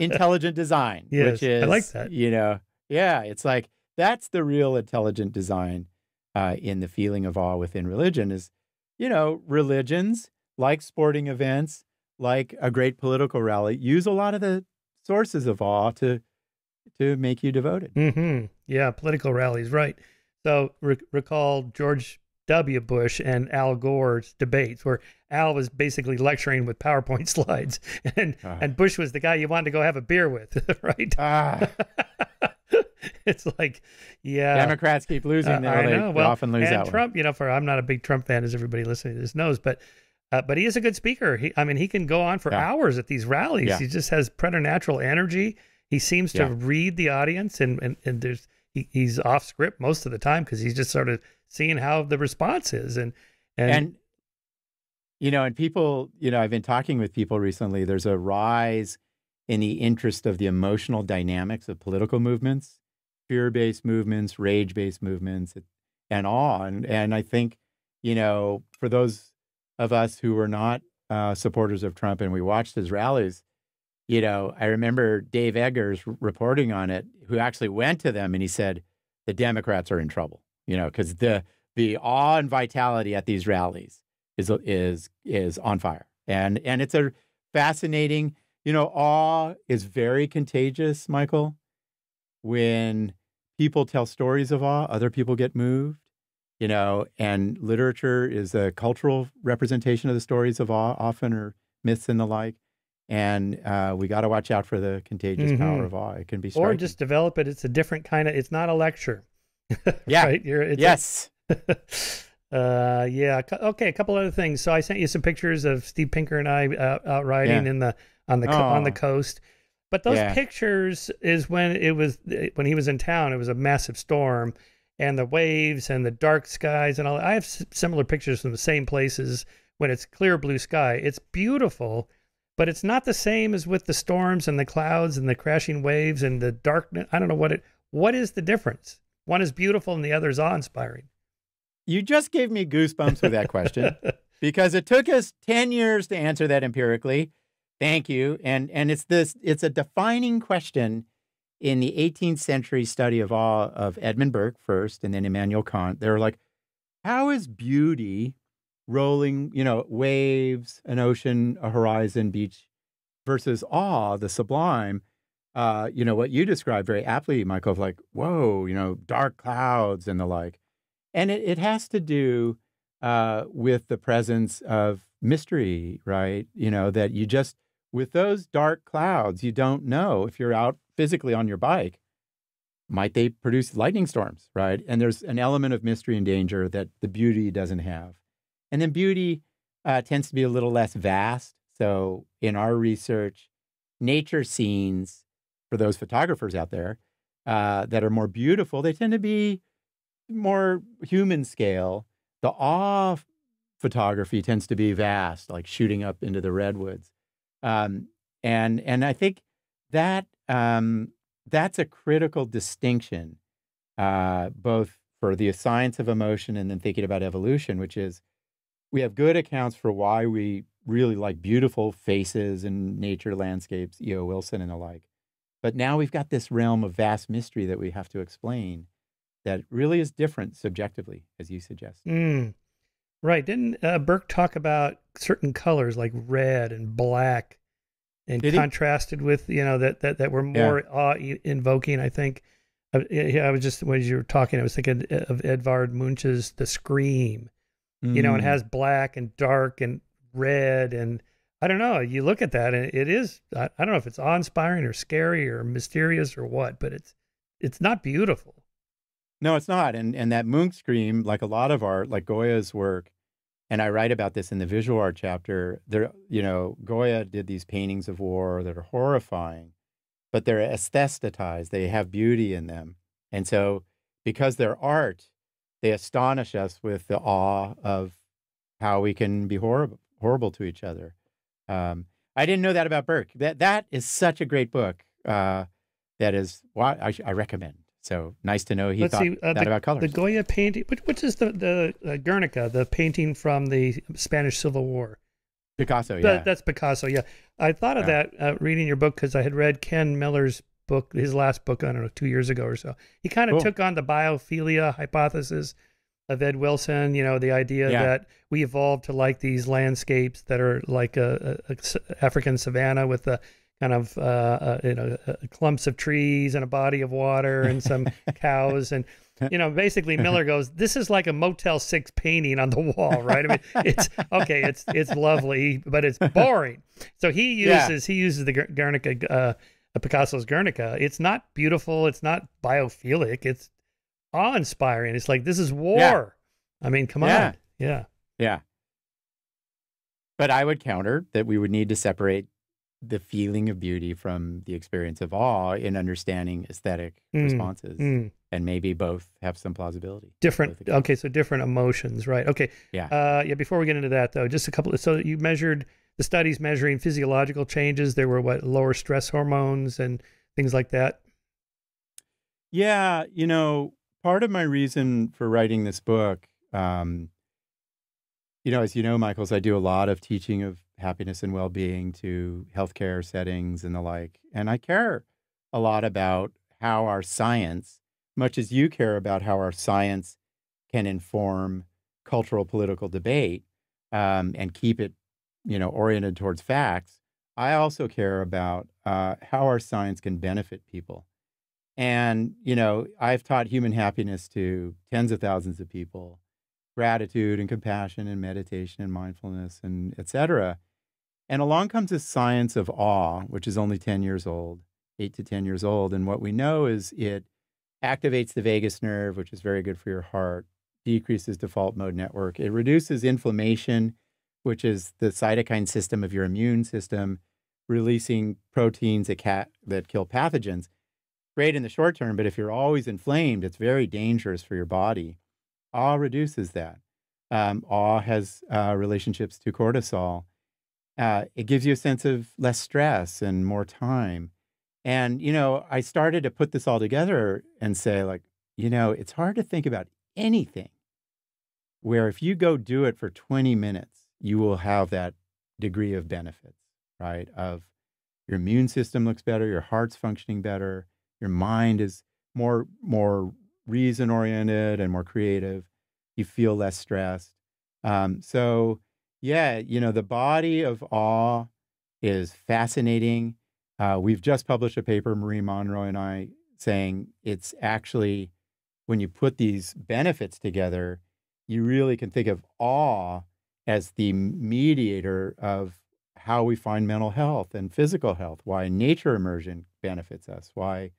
intelligent design, yes, which is I like that. You know, yeah, it's like that's the real intelligent design uh, in the feeling of awe within religion is, you know, religions like sporting events, like a great political rally, use a lot of the sources of awe to to make you devoted. Mm-hmm. Yeah, political rallies, right? So re- recall George W. Bush and Al Gore's debates, where Al was basically lecturing with PowerPoint slides, and uh, and Bush was the guy you wanted to go have a beer with, right? Uh, it's like, yeah, Democrats keep losing. Uh, I know. Well, often lose and Trump, one. you know, for I'm not a big Trump fan, as everybody listening to this knows, but uh, but he is a good speaker. He, I mean, he can go on for yeah. hours at these rallies. Yeah. He just has preternatural energy. He seems to yeah. read the audience, and and, and there's he, he's off script most of the time because he's just sort of seeing how the response is, and and, and you know, and people, you know, I've been talking with people recently. There's a rise in the interest of the emotional dynamics of political movements fear based movements, rage based movements, and awe. And, and I think, you know, for those of us who were not uh, supporters of Trump and we watched his rallies, you know, I remember Dave Eggers reporting on it, who actually went to them and he said, the Democrats are in trouble, you know, because the, the awe and vitality at these rallies is, is, is on fire. And, and it's a fascinating, you know, awe is very contagious, Michael when people tell stories of awe, other people get moved, you know, and literature is a cultural representation of the stories of awe, often or myths and the like. And uh, we got to watch out for the contagious mm-hmm. power of awe. It can be striking. or just develop it. It's a different kind of. It's not a lecture. yeah. right. You're, yes. A, uh, yeah. Okay. A couple other things. So I sent you some pictures of Steve Pinker and I uh, out riding yeah. in the on the oh. on the coast. But those yeah. pictures is when it was when he was in town. It was a massive storm, and the waves and the dark skies and all. I have similar pictures from the same places when it's clear blue sky. It's beautiful, but it's not the same as with the storms and the clouds and the crashing waves and the darkness. I don't know what it. What is the difference? One is beautiful and the other is awe-inspiring. You just gave me goosebumps with that question because it took us 10 years to answer that empirically. Thank you. And and it's this it's a defining question in the 18th century study of awe of Edmund Burke first and then Immanuel Kant. They're like, how is beauty rolling, you know, waves, an ocean, a horizon, beach versus awe, the sublime? Uh, you know, what you described very aptly, Michael, of like, whoa, you know, dark clouds and the like. And it, it has to do uh, with the presence of mystery, right? You know, that you just, with those dark clouds, you don't know if you're out physically on your bike, might they produce lightning storms, right? And there's an element of mystery and danger that the beauty doesn't have. And then beauty uh, tends to be a little less vast. So in our research, nature scenes for those photographers out there uh, that are more beautiful, they tend to be more human scale. The awe photography tends to be vast, like shooting up into the redwoods. Um, and and I think that um, that's a critical distinction, uh, both for the science of emotion and then thinking about evolution, which is we have good accounts for why we really like beautiful faces and nature landscapes, E.O. Wilson and the like. But now we've got this realm of vast mystery that we have to explain that really is different subjectively, as you suggest. Mm. Right. Didn't uh, Burke talk about certain colors like red and black and Did contrasted he? with, you know, that, that, that were more yeah. awe invoking, I think. I, I was just, when you were talking, I was thinking of Edvard Munch's The Scream, mm. you know, it has black and dark and red and I don't know. You look at that and it is I, I don't know if it's awe-inspiring or scary or mysterious or what, but it's it's not beautiful. No, it's not. And and that Munch scream, like a lot of art, like Goya's work, and I write about this in the visual art chapter. There, you know, Goya did these paintings of war that are horrifying, but they're aesthetized. They have beauty in them, and so because they're art, they astonish us with the awe of how we can be horrible horrible to each other. Um, I didn't know that about Burke. That that is such a great book. Uh, that is why I, I, recommend. So nice to know he Let's thought see, uh, that the, about colors. The Goya painting, which, which is the the uh, Guernica, the painting from the Spanish Civil War. Picasso, yeah, that's Picasso. Yeah, I thought of yeah. that uh, reading your book because I had read Ken Miller's book, his last book, I don't know, two years ago or so. He kind of cool. took on the biophilia hypothesis of Ed Wilson, you know, the idea yeah. that we evolved to like these landscapes that are like a, a, a African savanna with the kind of uh, uh, you know uh, clumps of trees and a body of water and some cows and you know basically Miller goes this is like a Motel 6 painting on the wall right I mean it's okay it's it's lovely but it's boring so he uses yeah. he uses the Guernica uh, Picasso's Guernica it's not beautiful it's not biophilic it's awe inspiring. It's like this is war. Yeah. I mean, come yeah. on. Yeah. Yeah. But I would counter that we would need to separate the feeling of beauty from the experience of awe in understanding aesthetic mm. responses. Mm. And maybe both have some plausibility. Different. Okay, so different emotions, right? Okay. Yeah. Uh, yeah. Before we get into that, though, just a couple. Of, so you measured the studies measuring physiological changes. There were what lower stress hormones and things like that. Yeah, you know, part of my reason for writing this book, um, you know, as you know, Michaels, I do a lot of teaching of happiness and well being to healthcare settings and the like. And I care a lot about how our science, much as you care about how our science can inform cultural political debate um, and keep it, you know, oriented towards facts. I also care about uh, how our science can benefit people. And, you know, I've taught human happiness to tens of thousands of people, gratitude and compassion and meditation and mindfulness and et cetera. And along comes this science of awe, which is only 10 years old, eight to 10 years old. And what we know is it activates the vagus nerve, which is very good for your heart, decreases default mode network. It reduces inflammation, which is the cytokine system of your immune system, releasing proteins that, ca- that kill pathogens great in the short term, but if you're always inflamed, it's very dangerous for your body. Awe reduces that. Um, awe has uh, relationships to cortisol. Uh, it gives you a sense of less stress and more time. And, you know, I started to put this all together and say, like, you know, it's hard to think about anything where if you go do it for 20 minutes, you will have that degree of benefits, right? Of your immune system looks better, your heart's functioning better, your mind is more more reason oriented and more creative. You feel less stressed. Um, so yeah, you know the body of awe is fascinating. Uh, we've just published a paper, Marie Monroy and I, saying it's actually when you put these benefits together, you really can think of awe as the mediator of how we find mental health and physical health, why nature immersion benefits us, why,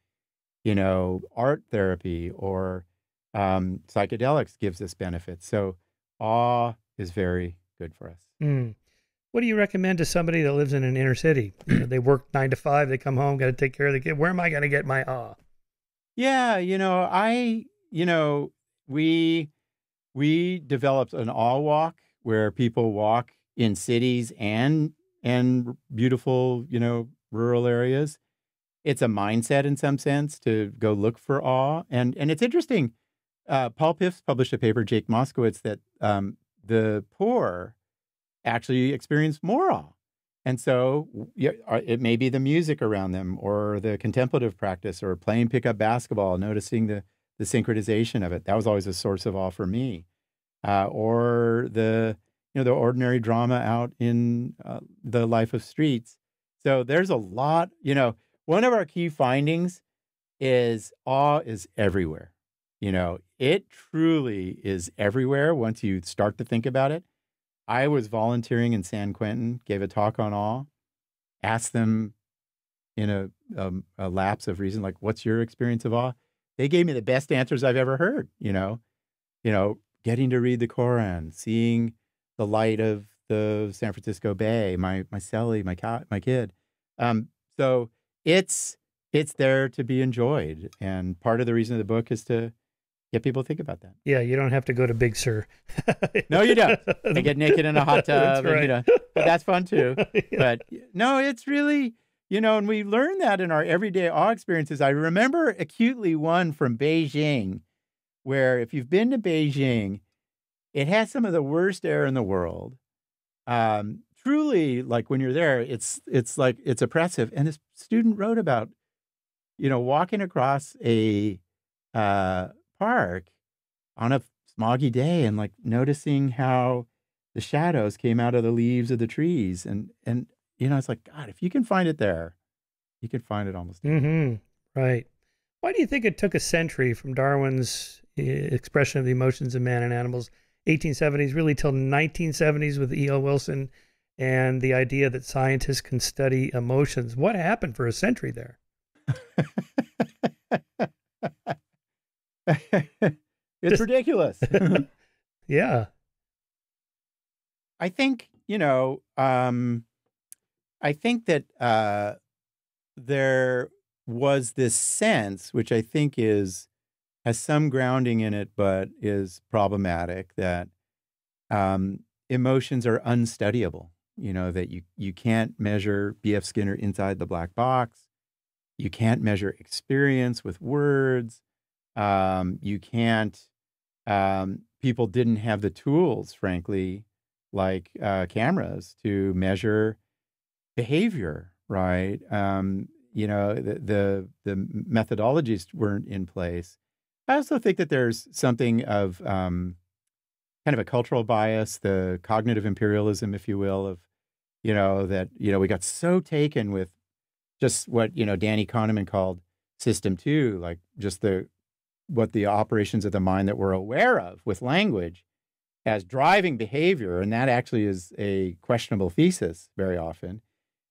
you know, art therapy or um, psychedelics gives us benefits. So awe is very good for us. Mm. What do you recommend to somebody that lives in an inner city? You know, they work nine to five, they come home, got to take care of the kid. Where am I going to get my awe? Yeah, you know, I, you know, we we developed an awe walk where people walk in cities and and beautiful, you know, rural areas. It's a mindset in some sense to go look for awe, and and it's interesting. Uh, Paul Piff's published a paper, Jake Moskowitz, that um, the poor actually experience more awe. And so it may be the music around them or the contemplative practice or playing pickup basketball, noticing the, the synchronization of it. That was always a source of awe for me. Uh, or the, you know, the ordinary drama out in uh, the life of streets. So there's a lot, you know, one of our key findings is awe is everywhere. You know, it truly is everywhere once you start to think about it. I was volunteering in San Quentin, gave a talk on awe, asked them in a, um, a lapse of reason, like, what's your experience of awe? They gave me the best answers I've ever heard, you know, you know, getting to read the Koran, seeing the light of the San Francisco Bay, my, my celly, my my kid. Um, so it's, it's there to be enjoyed. And part of the reason of the book is to get people to think about that. Yeah, you don't have to go to Big Sur. no, you don't. And get naked in a hot tub. That's right. and, you know, but that's fun too. yeah. But no, it's really, you know, and we learn that in our everyday awe experiences. I remember acutely one from Beijing, where if you've been to Beijing, it has some of the worst air in the world. Um, truly, like when you're there, it's it's like it's oppressive. And this student wrote about, you know, walking across a uh, park on a smoggy day and like noticing how the shadows came out of the leaves of the trees and and you know it's like god if you can find it there you can find it almost mm-hmm. right why do you think it took a century from darwin's eh, expression of the emotions of man and animals 1870s really till 1970s with E.O. Wilson and the idea that scientists can study emotions what happened for a century there it's ridiculous. yeah. I think, you know, um, I think that uh, there was this sense, which I think is has some grounding in it, but is problematic that um, emotions are unstudyable. You know that you you can't measure B.F. Skinner inside the black box. You can't measure experience with words. Um, you can't. Um, people didn't have the tools, frankly, like uh, cameras to measure behavior. Right. Um, you know, the, the the methodologies weren't in place. I also think that there's something of um, kind of a cultural bias, the cognitive imperialism, if you will, of you know that you know we got so taken with just what you know Danny Kahneman called system two, like just the what the operations of the mind that we're aware of with language as driving behavior. And that actually is a questionable thesis very often.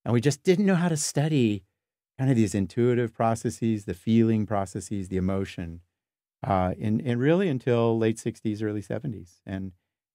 And we just didn't know how to study kind of these intuitive processes, the feeling processes, the emotion, uh, in, in really until late 60s, early 70s. And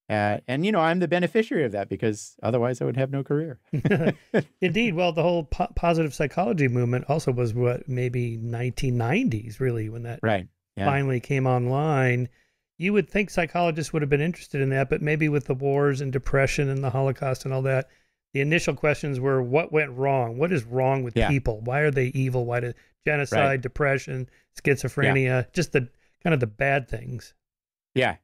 uh, and you know, I'm the beneficiary of that because otherwise I would have no career. Indeed. Well, the whole po- positive psychology movement also was what maybe 1990s, really, when that right yeah. finally came online. You would think psychologists would have been interested in that, but maybe with the wars and depression and the Holocaust and all that, the initial questions were what went wrong? What is wrong with yeah. people? Why are they evil? Why did genocide, right. depression, schizophrenia, just the kind of the bad things? Yeah.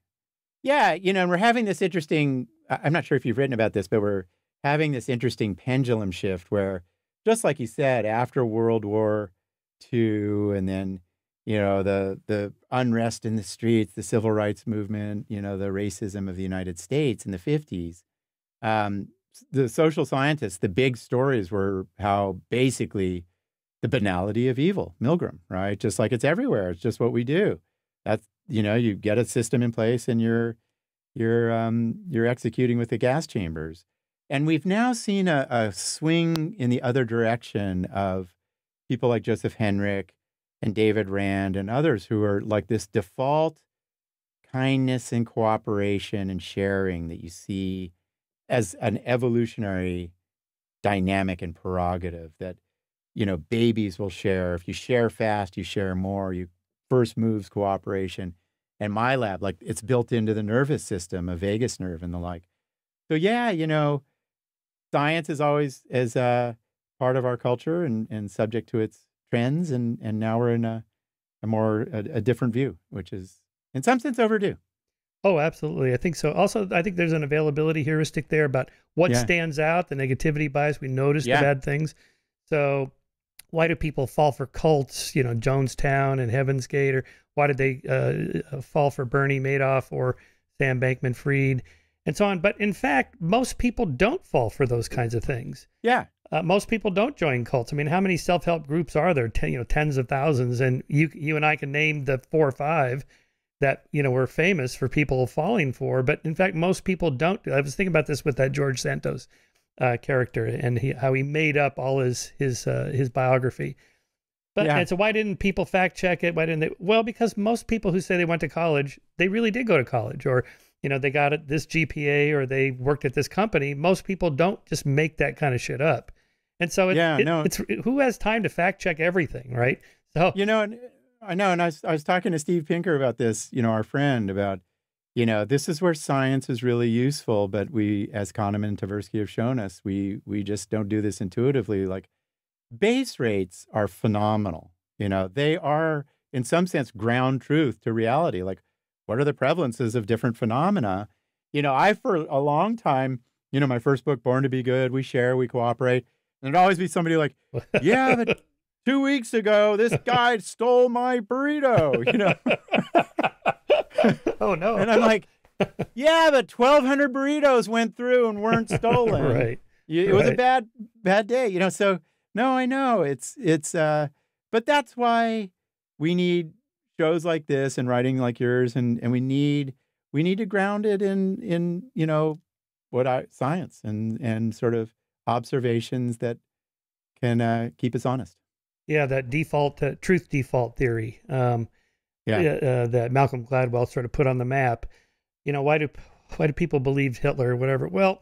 Yeah. You know, and we're having this interesting, I'm not sure if you've written about this, but we're having this interesting pendulum shift where, just like you said, after World War II and then you know the the unrest in the streets, the civil rights movement, you know the racism of the United States in the fifties. Um, the social scientists, the big stories were how basically the banality of evil, Milgram, right? Just like it's everywhere. It's just what we do. That's you know you get a system in place and you're you're um, you're executing with the gas chambers. And we've now seen a, a swing in the other direction of people like Joseph Henrich and David Rand and others who are like this default kindness and cooperation and sharing that you see as an evolutionary dynamic and prerogative that you know babies will share. If you share fast you share more. You first moves cooperation. And my lab like it's built into the nervous system a vagus nerve and the like. So yeah you know science is always as a uh, part of our culture and, and subject to its trends and and now we're in a, a more a, a different view which is in some sense overdue Oh, absolutely. I think so. Also, I think there's an availability heuristic there about what Yeah. stands out, the negativity bias. We notice Yeah. the bad things. So, why do people fall for cults? You know, Jonestown and Heaven's Gate, or why did they uh, fall for Bernie Madoff or Sam Bankman-Fried, and so on? But in fact, most people don't fall for those kinds of things. yeah Uh, most people don't join cults. I mean, how many self-help groups are there? Ten, you know, tens of thousands, and you you and I can name the four or five that you know were famous for people falling for. But in fact, most people don't. I was thinking about this with that George Santos uh, character and he, how he made up all his his uh, his biography. But Yeah. and so why didn't people fact check it? Why didn't they? Well, because most people who say they went to college, they really did go to college, or you know they got this GPA, or they worked at this company. Most people don't just make that kind of shit up. And so it, Yeah, it- no. it's who has time to fact check everything, right? So You know, I know, and I was, I was talking to Steve Pinker about this, you know, our friend, about, you know, this is where science is really useful, but we, as Kahneman and Tversky have shown us, we we just don't do this intuitively. Like base rates are phenomenal. You know, they are in some sense ground truth to reality. Like, what are the prevalences of different phenomena? You know, I for a long time, you know, my first book, Born to Be Good, we share, we cooperate. And there'd always be somebody like, yeah, but two weeks ago, this guy stole my burrito, you know? oh no, And I'm like, yeah, but 1,200 burritos went through and weren't stolen. right. It was a bad, bad day, you know? So, no, I know. It's, it's, uh, but that's why we need shows like this and writing like yours. And, and we need, we need to ground it in, in, you know, what I, science and, and sort of observations that can uh, keep us honest. Yeah, that default uh, truth default theory. Um, Yeah. uh, that Malcolm Gladwell sort of put on the map. You know, why do why do people believe Hitler or whatever? Well,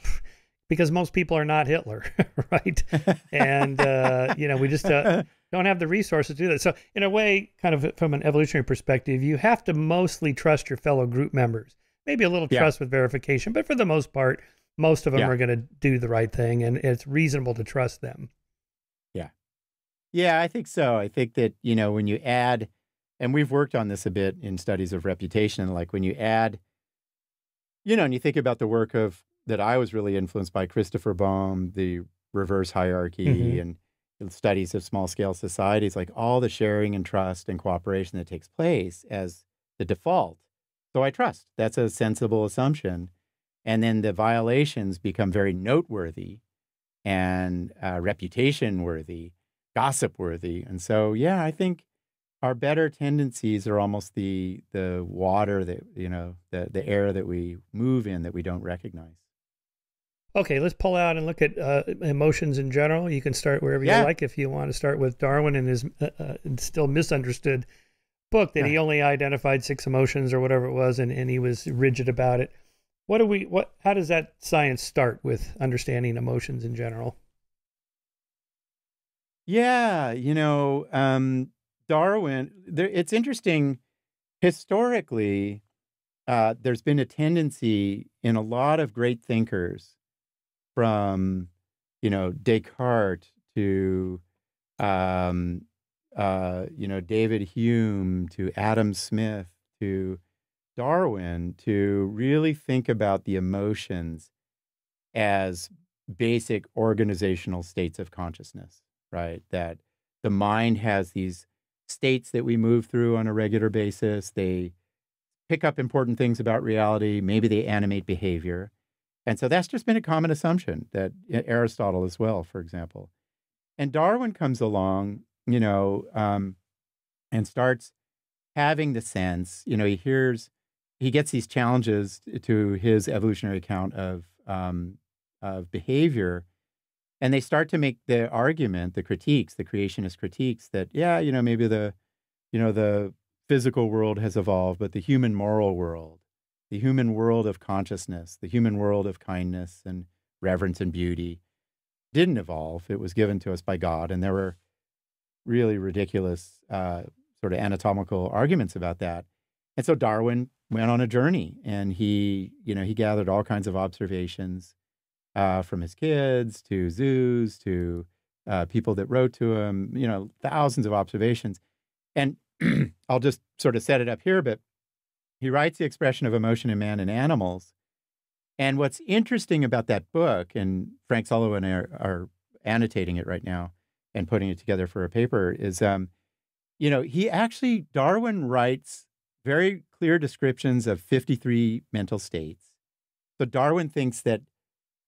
because most people are not Hitler, right? And uh, you know, we just uh, don't have the resources to do that. So, in a way, kind of from an evolutionary perspective, you have to mostly trust your fellow group members. Maybe a little Yeah. trust with verification, but for the most part, most of them Yeah. are going to do the right thing, and it's reasonable to trust them. Yeah, Yeah, I think so. I think that, you know, when you add, and we've worked on this a bit in studies of reputation, like when you add, you know, and you think about the work of that I was really influenced by Christopher Boehm, the reverse hierarchy Mhm. and the studies of small scale societies, like all the sharing and trust and cooperation that takes place as the default. So I trust. That's a sensible assumption. And then the violations become very noteworthy and uh, reputation worthy gossip worthy. And so, yeah, I think our better tendencies are almost the the water that you know the the air that we move in that we don't recognize. Okay, let's pull out and look at uh, emotions in general. You can start wherever Yeah. you like. If you want to start with Darwin and his uh, uh, still misunderstood book that Yeah. he only identified six emotions or whatever it was, and, and he was rigid about it. What do we? What? How does that science start with understanding emotions in general? Yeah, you know, um, Darwin. There, it's interesting. Historically, uh, there's been a tendency in a lot of great thinkers, from you know Descartes to um, uh, you know David Hume to Adam Smith to Darwin, to really think about the emotions as basic organizational states of consciousness right? That the mind has these states that we move through on a regular basis. They pick up important things about reality. Maybe they animate behavior. And so that's just been a common assumption that Aristotle as well, for example. And Darwin comes along, you know, um, and starts having the sense, you know, he hears he gets these challenges to his evolutionary account of um, of behavior, and they start to make the argument, the critiques, the creationist critiques that yeah, you know, maybe the you know the physical world has evolved, but the human moral world, the human world of consciousness, the human world of kindness and reverence and beauty didn't evolve. It was given to us by God, and there were really ridiculous uh, sort of anatomical arguments about that. And so Darwin went on a journey, and he, you know, he gathered all kinds of observations uh, from his kids to zoos to uh, people that wrote to him. You know, thousands of observations. And I'll just sort of set it up here, but he writes the expression of emotion in man and animals. And what's interesting about that book, and Frank Sulloway are, are annotating it right now and putting it together for a paper, is um, you know, he actually Darwin writes very clear descriptions of 53 mental states. So Darwin thinks that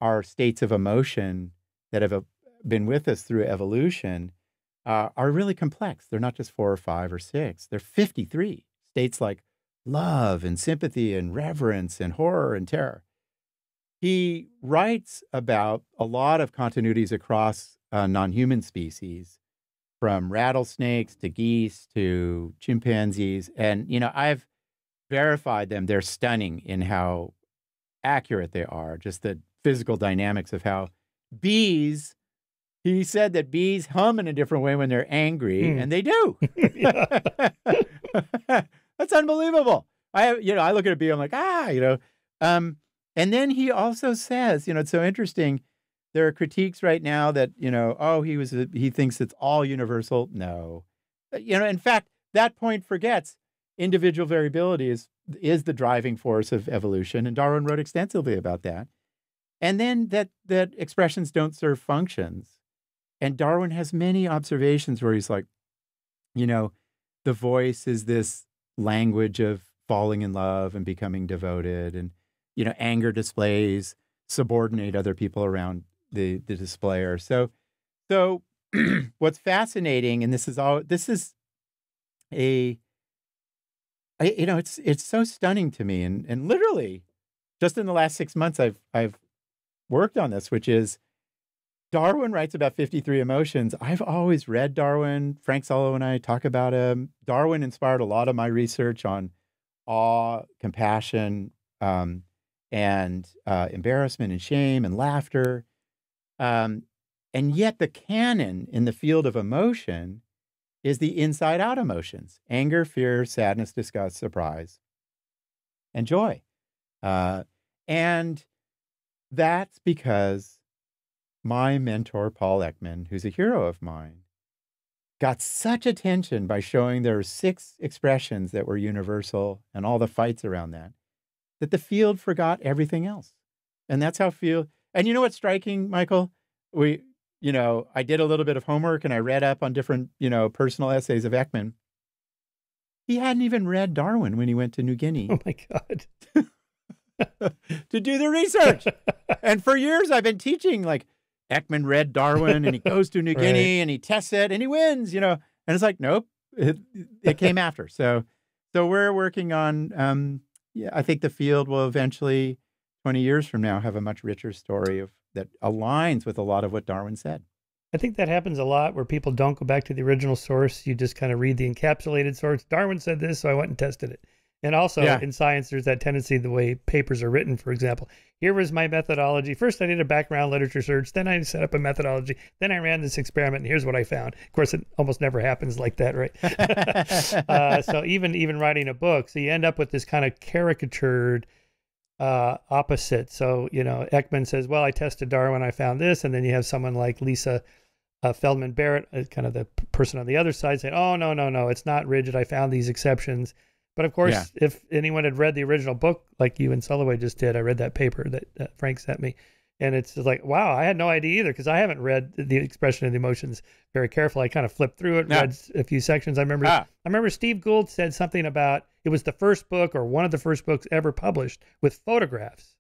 our states of emotion that have uh, been with us through evolution uh, are really complex. They're not just four or five or six, they're 53 states like love and sympathy and reverence and horror and terror. He writes about a lot of continuities across uh, non human species, from rattlesnakes to geese to chimpanzees. And, you know, I've verified them. They're stunning in how accurate they are, just the physical dynamics of how bees he said that bees hum in a different way when they're angry, mm. and they do. That's unbelievable. I, you know, I look at a bee, I'm like, ah, you know. Um, and then he also says, you know, it's so interesting. There are critiques right now that, you know, oh, he was, a, he thinks it's all universal. No, you know, in fact, that point forgets individual variability is is the driving force of evolution, and Darwin wrote extensively about that. And then that that expressions don't serve functions. And Darwin has many observations where he's like, you know, the voice is this language of falling in love and becoming devoted, and you know, anger displays subordinate other people around the the displayer. So, so what's fascinating, and this is all this is a, I, you know, it's it's so stunning to me, and and literally, just in the last six months, I've I've worked on this, which is Darwin writes about 53 emotions. I've always read Darwin. Frank Sulloway and I talk about him. Darwin inspired a lot of my research on awe, compassion, um, and uh, embarrassment and shame and laughter. Um, and yet, the canon in the field of emotion is the inside out emotions anger, fear, sadness, disgust, surprise, and joy. Uh, and that's because my mentor, Paul Ekman, who's a hero of mine, got such attention by showing there were six expressions that were universal and all the fights around that, that the field forgot everything else. And that's how field. And you know what's striking, Michael? We, you know, I did a little bit of homework and I read up on different, you know, personal essays of Ekman. He hadn't even read Darwin when he went to New Guinea. Oh my God. to do the research. and for years I've been teaching like Ekman read Darwin and he goes to New right. Guinea and he tests it and he wins, you know. And it's like, nope, it, it came after. So, so we're working on. Um, yeah, I think the field will eventually, twenty years from now, have a much richer story of that aligns with a lot of what Darwin said. I think that happens a lot where people don't go back to the original source. You just kind of read the encapsulated source. Darwin said this, so I went and tested it. And also yeah. in science, there's that tendency, the way papers are written, for example. Here was my methodology. First, I did a background literature search. Then I set up a methodology. Then I ran this experiment, and here's what I found. Of course, it almost never happens like that, right? uh, so even even writing a book, so you end up with this kind of caricatured uh, opposite. So you know, Ekman says, "Well, I tested Darwin. I found this," and then you have someone like Lisa uh, Feldman Barrett, uh, kind of the person on the other side, saying, "Oh no, no, no, it's not rigid. I found these exceptions." But of course, yeah. if anyone had read the original book, like you and Sulloway just did, I read that paper that, that Frank sent me, and it's like, wow, I had no idea either because I haven't read the expression of the emotions very carefully. I kind of flipped through it, no. read a few sections. I remember, ah. I remember Steve Gould said something about it was the first book or one of the first books ever published with photographs.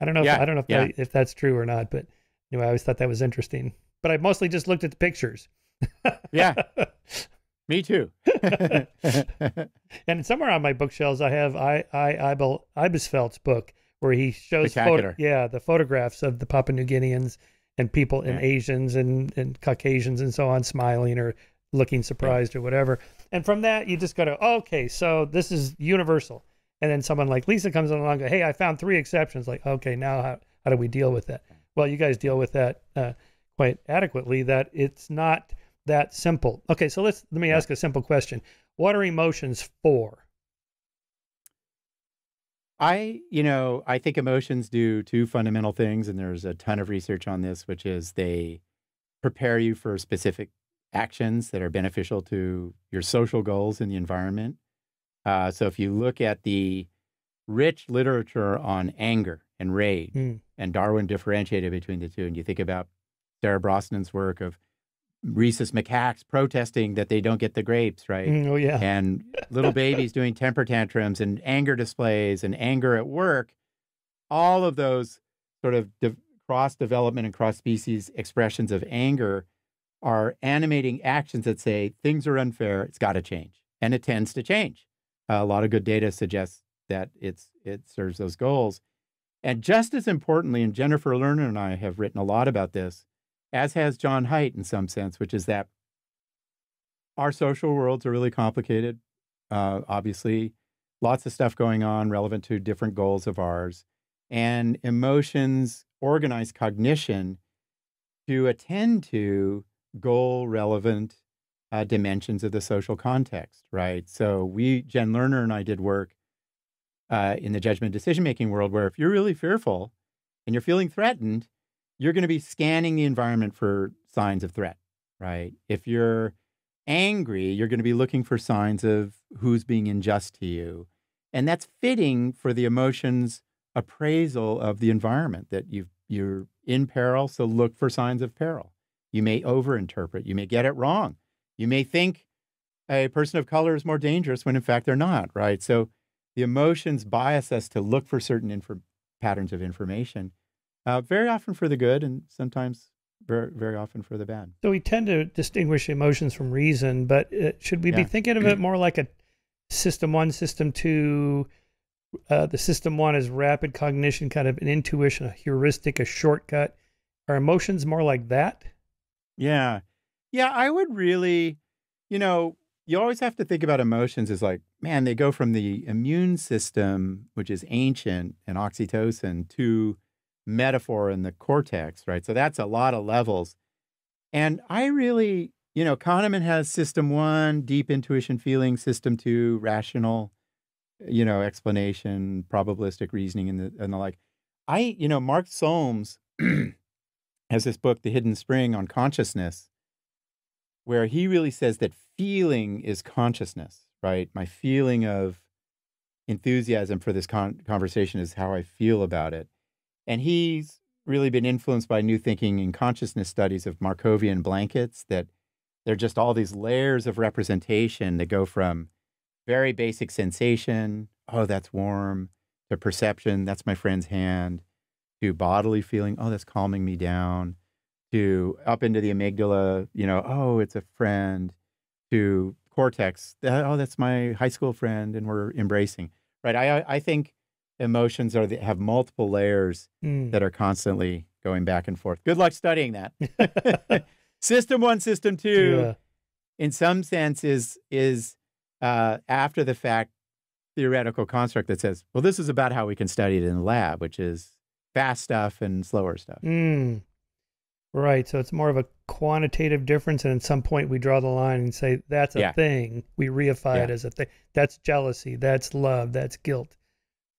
I don't know, yeah. if, I don't know if, yeah. that, if that's true or not, but anyway, I always thought that was interesting. But I mostly just looked at the pictures. yeah. Me too. and somewhere on my bookshelves, I have I I Eibel Eibesfeldt's book where he shows photo, yeah the photographs of the Papua New Guineans and people and. Asians and and Caucasians and so on smiling or looking surprised yeah. or whatever. And from that, you just go to okay, so this is universal. And then someone like Lisa comes along and go, hey, I found three exceptions. Like, okay, now how how do we deal with that? Well, you guys deal with that uh, quite adequately. That it's not that simple. Okay, so let's let me ask a simple question. What are emotions for? I, you know, I think emotions do two fundamental things, and there's a ton of research on this, which is they prepare you for specific actions that are beneficial to your social goals in the environment. Uh, so if you look at the rich literature on anger and rage, mm. and Darwin differentiated between the two, and you think about Sarah Brosnan's work of rhesus macaques protesting that they don't get the grapes, right? Mm, oh, yeah. And little babies doing temper tantrums and anger displays and anger at work. All of those sort of de- cross development and cross species expressions of anger are animating actions that say things are unfair, it's got to change. And it tends to change. Uh, a lot of good data suggests that it's it serves those goals. And just as importantly, and Jennifer Lerner and I have written a lot about this, as has Jon Haidt in some sense, which is that our social worlds are really complicated. Uh, obviously, lots of stuff going on relevant to different goals of ours. And emotions organize cognition to attend to goal relevant uh, dimensions of the social context, right? So, we, Jen Lerner and I did work uh, in the judgment decision making world where if you're really fearful and you're feeling threatened, you're going to be scanning the environment for signs of threat, right? If you're angry, you're going to be looking for signs of who's being unjust to you. And that's fitting for the emotions appraisal of the environment that you you're in peril, so look for signs of peril. You may overinterpret, you may get it wrong. You may think a person of color is more dangerous when in fact they're not, right? So the emotions bias us to look for certain patterns of information uh, very often for the good and sometimes very, very often for the bad. So we tend to distinguish emotions from reason, but uh, should we yeah. be thinking of it more like a system one, system two? Uh, the system one is rapid cognition, kind of an intuition, a heuristic, a shortcut. Are emotions more like that? Yeah. Yeah, I would really, you know, you always have to think about emotions as like, man, they go from the immune system, which is ancient and oxytocin, to metaphor in the cortex, right? So that's a lot of levels. And I really, you know, Kahneman has system one, deep intuition feeling, system two, rational, you know, explanation, probabilistic reasoning, and the, and the like. I, you know, Mark Solms has this book, The Hidden Spring on Consciousness, where he really says that feeling is consciousness, right? My feeling of enthusiasm for this con- conversation is how I feel about it. And he's really been influenced by new thinking and consciousness studies of Markovian blankets that they're just all these layers of representation that go from very basic sensation, oh, that's warm, to perception, that's my friend's hand, to bodily feeling, oh, that's calming me down, to up into the amygdala, you know, oh, it's a friend, to cortex, oh, that's my high school friend, and we're embracing. Right. I I think emotions are the, have multiple layers mm. that are constantly going back and forth. Good luck studying that. system one, system two, yeah. in some sense, is is uh, after the fact theoretical construct that says, well, this is about how we can study it in the lab, which is fast stuff and slower stuff. Mm. Right. So it's more of a quantitative difference. And at some point, we draw the line and say, that's a yeah. thing. We reify yeah. it as a thing. That's jealousy. That's love. That's guilt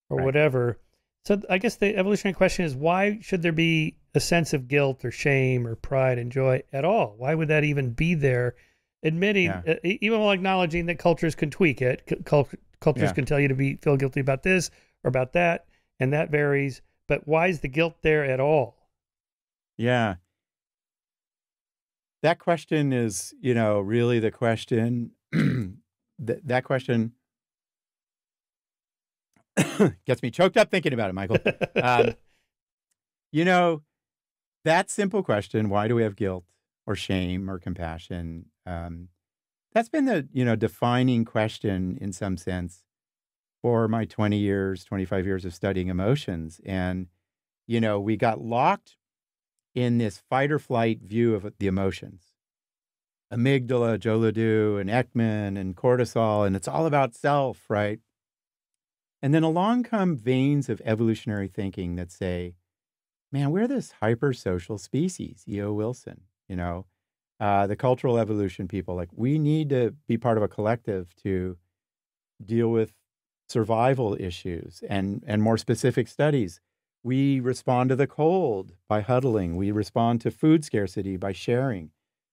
or right. whatever. So I guess the evolutionary question is why should there be a sense of guilt or shame or pride and joy at all? Why would that even be there? Admitting, yeah. uh, even while acknowledging that cultures can tweak it, cultures yeah. can tell you to be feel guilty about this or about that, and that varies. But why is the guilt there at all? Yeah, that question is, you know, really the question. that that question Gets me choked up thinking about it, Michael. Um, you know, that simple question why do we have guilt or shame or compassion? Um, that's been the you know defining question in some sense for my 20 years 25 years of studying emotions and you know we got locked in this fight or flight view of the emotions amygdala joe ledoux and ekman and cortisol and it's all about self right and then along come veins of evolutionary thinking that say man we're this hyper social species eo wilson you know uh, the cultural evolution people. Like we need to be part of a collective to deal with survival issues and and more specific studies. We respond to the cold by huddling. We respond to food scarcity by sharing.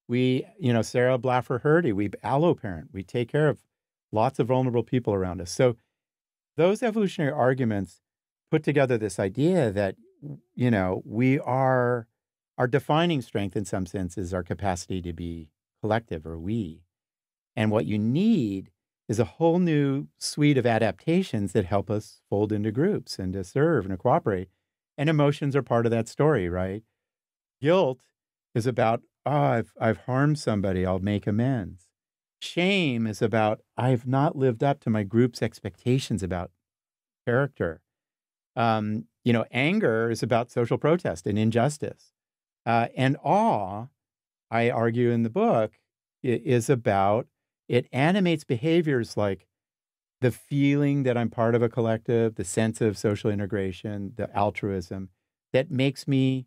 We, you know, Sarah Blaffer Hrdy, we alloparent. We take care of lots of vulnerable people around us. So those evolutionary arguments put together this idea that you know we are our defining strength in some sense is our capacity to be collective or we. And what you need is a whole new suite of adaptations that help us fold into groups and to serve and to cooperate. And emotions are part of that story, right? Guilt is about, oh, I've, I've harmed somebody, I'll make amends. Shame is about, I've not lived up to my group's expectations about character. Um, you know, anger is about social protest and injustice. Uh, and awe, I argue in the book, is about it animates behaviors like the feeling that I'm part of a collective, the sense of social integration, the altruism that makes me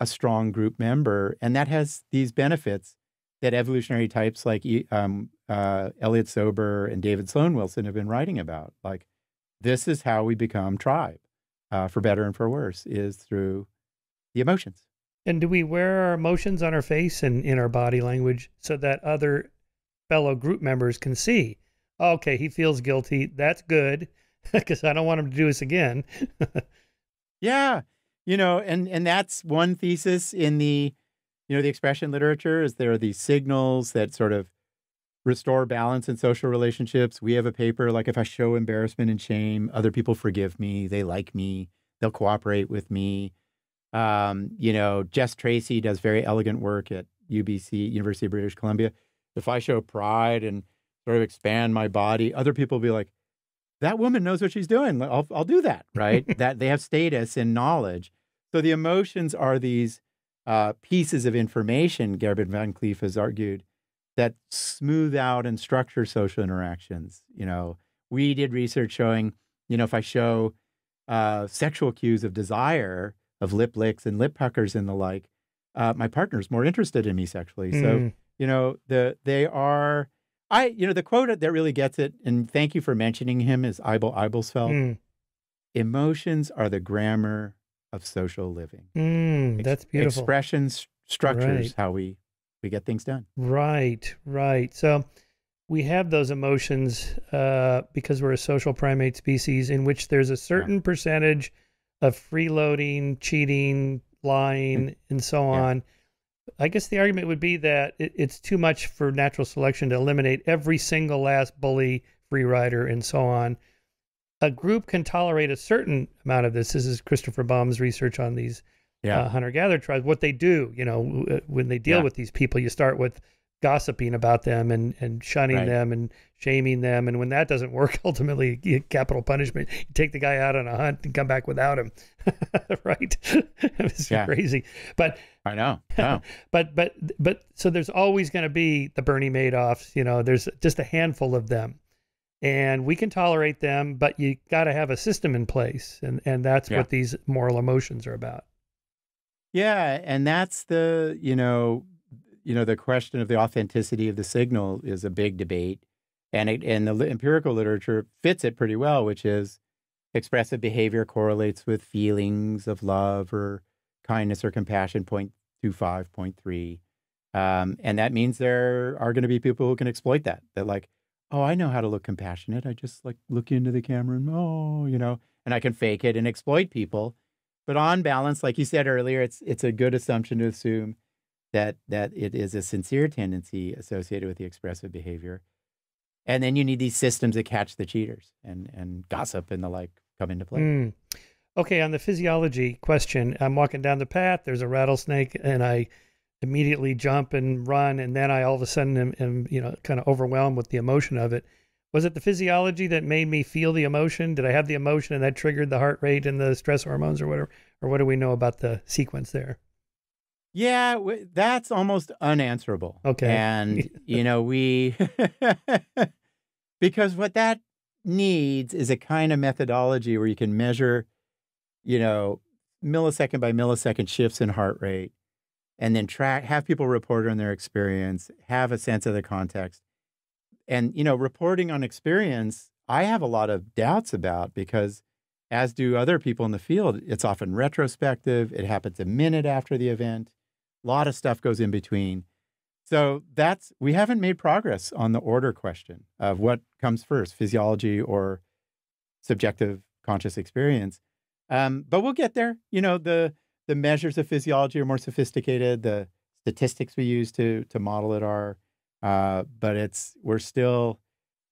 a strong group member. And that has these benefits that evolutionary types like um, uh, Elliott Sober and David Sloan Wilson have been writing about. Like, this is how we become tribe, uh, for better and for worse, is through the emotions. And do we wear our emotions on our face and in our body language so that other fellow group members can see, okay, he feels guilty. That's good because I don't want him to do this again. yeah. You know, and and that's one thesis in the you know, the expression literature is there are these signals that sort of restore balance in social relationships. We have a paper like if I show embarrassment and shame, other people forgive me, they like me, they'll cooperate with me. Um, you know, Jess Tracy does very elegant work at UBC, University of British Columbia. If I show pride and sort of expand my body, other people will be like, that woman knows what she's doing. I'll, I'll do that, right? that they have status and knowledge. So the emotions are these uh, pieces of information, Gerben Van Kleef has argued, that smooth out and structure social interactions. You know, we did research showing, you know, if I show uh, sexual cues of desire, of lip licks and lip puckers and the like, uh, my partner's more interested in me sexually. Mm. So, you know, the they are I, you know, the quote that really gets it, and thank you for mentioning him is Eibl-Eibesfeldt. Mm. Emotions are the grammar of social living. Mm, that's beautiful. Expressions, structures, right. how we we get things done. Right, right. So we have those emotions uh, because we're a social primate species in which there's a certain yeah. percentage of freeloading, cheating, lying, mm. and so on. I guess the argument would be that it, it's too much for natural selection to eliminate every single last bully, free rider, and so on. A group can tolerate a certain amount of this. This is Christopher Boehm's research on these yeah. uh, hunter-gatherer tribes. What they do, you know, uh, when they deal yeah. with these people, you start with gossiping about them and, and shunning right. them and shaming them. And when that doesn't work, ultimately, capital punishment. You take the guy out on a hunt and come back without him. right? it's yeah. crazy. But I know. but but but so there's always going to be the Bernie Madoffs. You know, there's just a handful of them. And we can tolerate them, but you got to have a system in place, and and that's yeah. what these moral emotions are about. Yeah, and that's the you know you know, the question of the authenticity of the signal is a big debate. And, it, and the empirical literature fits it pretty well, which is expressive behavior correlates with feelings of love or kindness or compassion, 0.25, 0.3. Um, and that means there are going to be people who can exploit that. That like, oh, I know how to look compassionate. I just like look into the camera and oh, you know, and I can fake it and exploit people. But on balance, like you said earlier, it's it's a good assumption to assume that that it is a sincere tendency associated with the expressive behavior. And then you need these systems that catch the cheaters and and gossip and the like come into play. Mm. Okay, on the physiology question, I'm walking down the path. There's a rattlesnake, and I immediately jump and run, and then I all of a sudden am, am you know kind of overwhelmed with the emotion of it. Was it the physiology that made me feel the emotion? Did I have the emotion and that triggered the heart rate and the stress hormones or whatever? Or what do we know about the sequence there? Yeah, w- that's almost unanswerable. Okay. And, you know, we, because what that needs is a kind of methodology where you can measure, you know, millisecond by millisecond shifts in heart rate and then track, have people report on their experience, have a sense of the context. And, you know, reporting on experience, I have a lot of doubts about because, as do other people in the field, it's often retrospective. It happens a minute after the event. A lot of stuff goes in between. So that's we haven't made progress on the order question of what comes first, physiology or subjective conscious experience. Um, but we'll get there. You know, the the measures of physiology are more sophisticated. The statistics we use to to model it are, uh, but it's we're still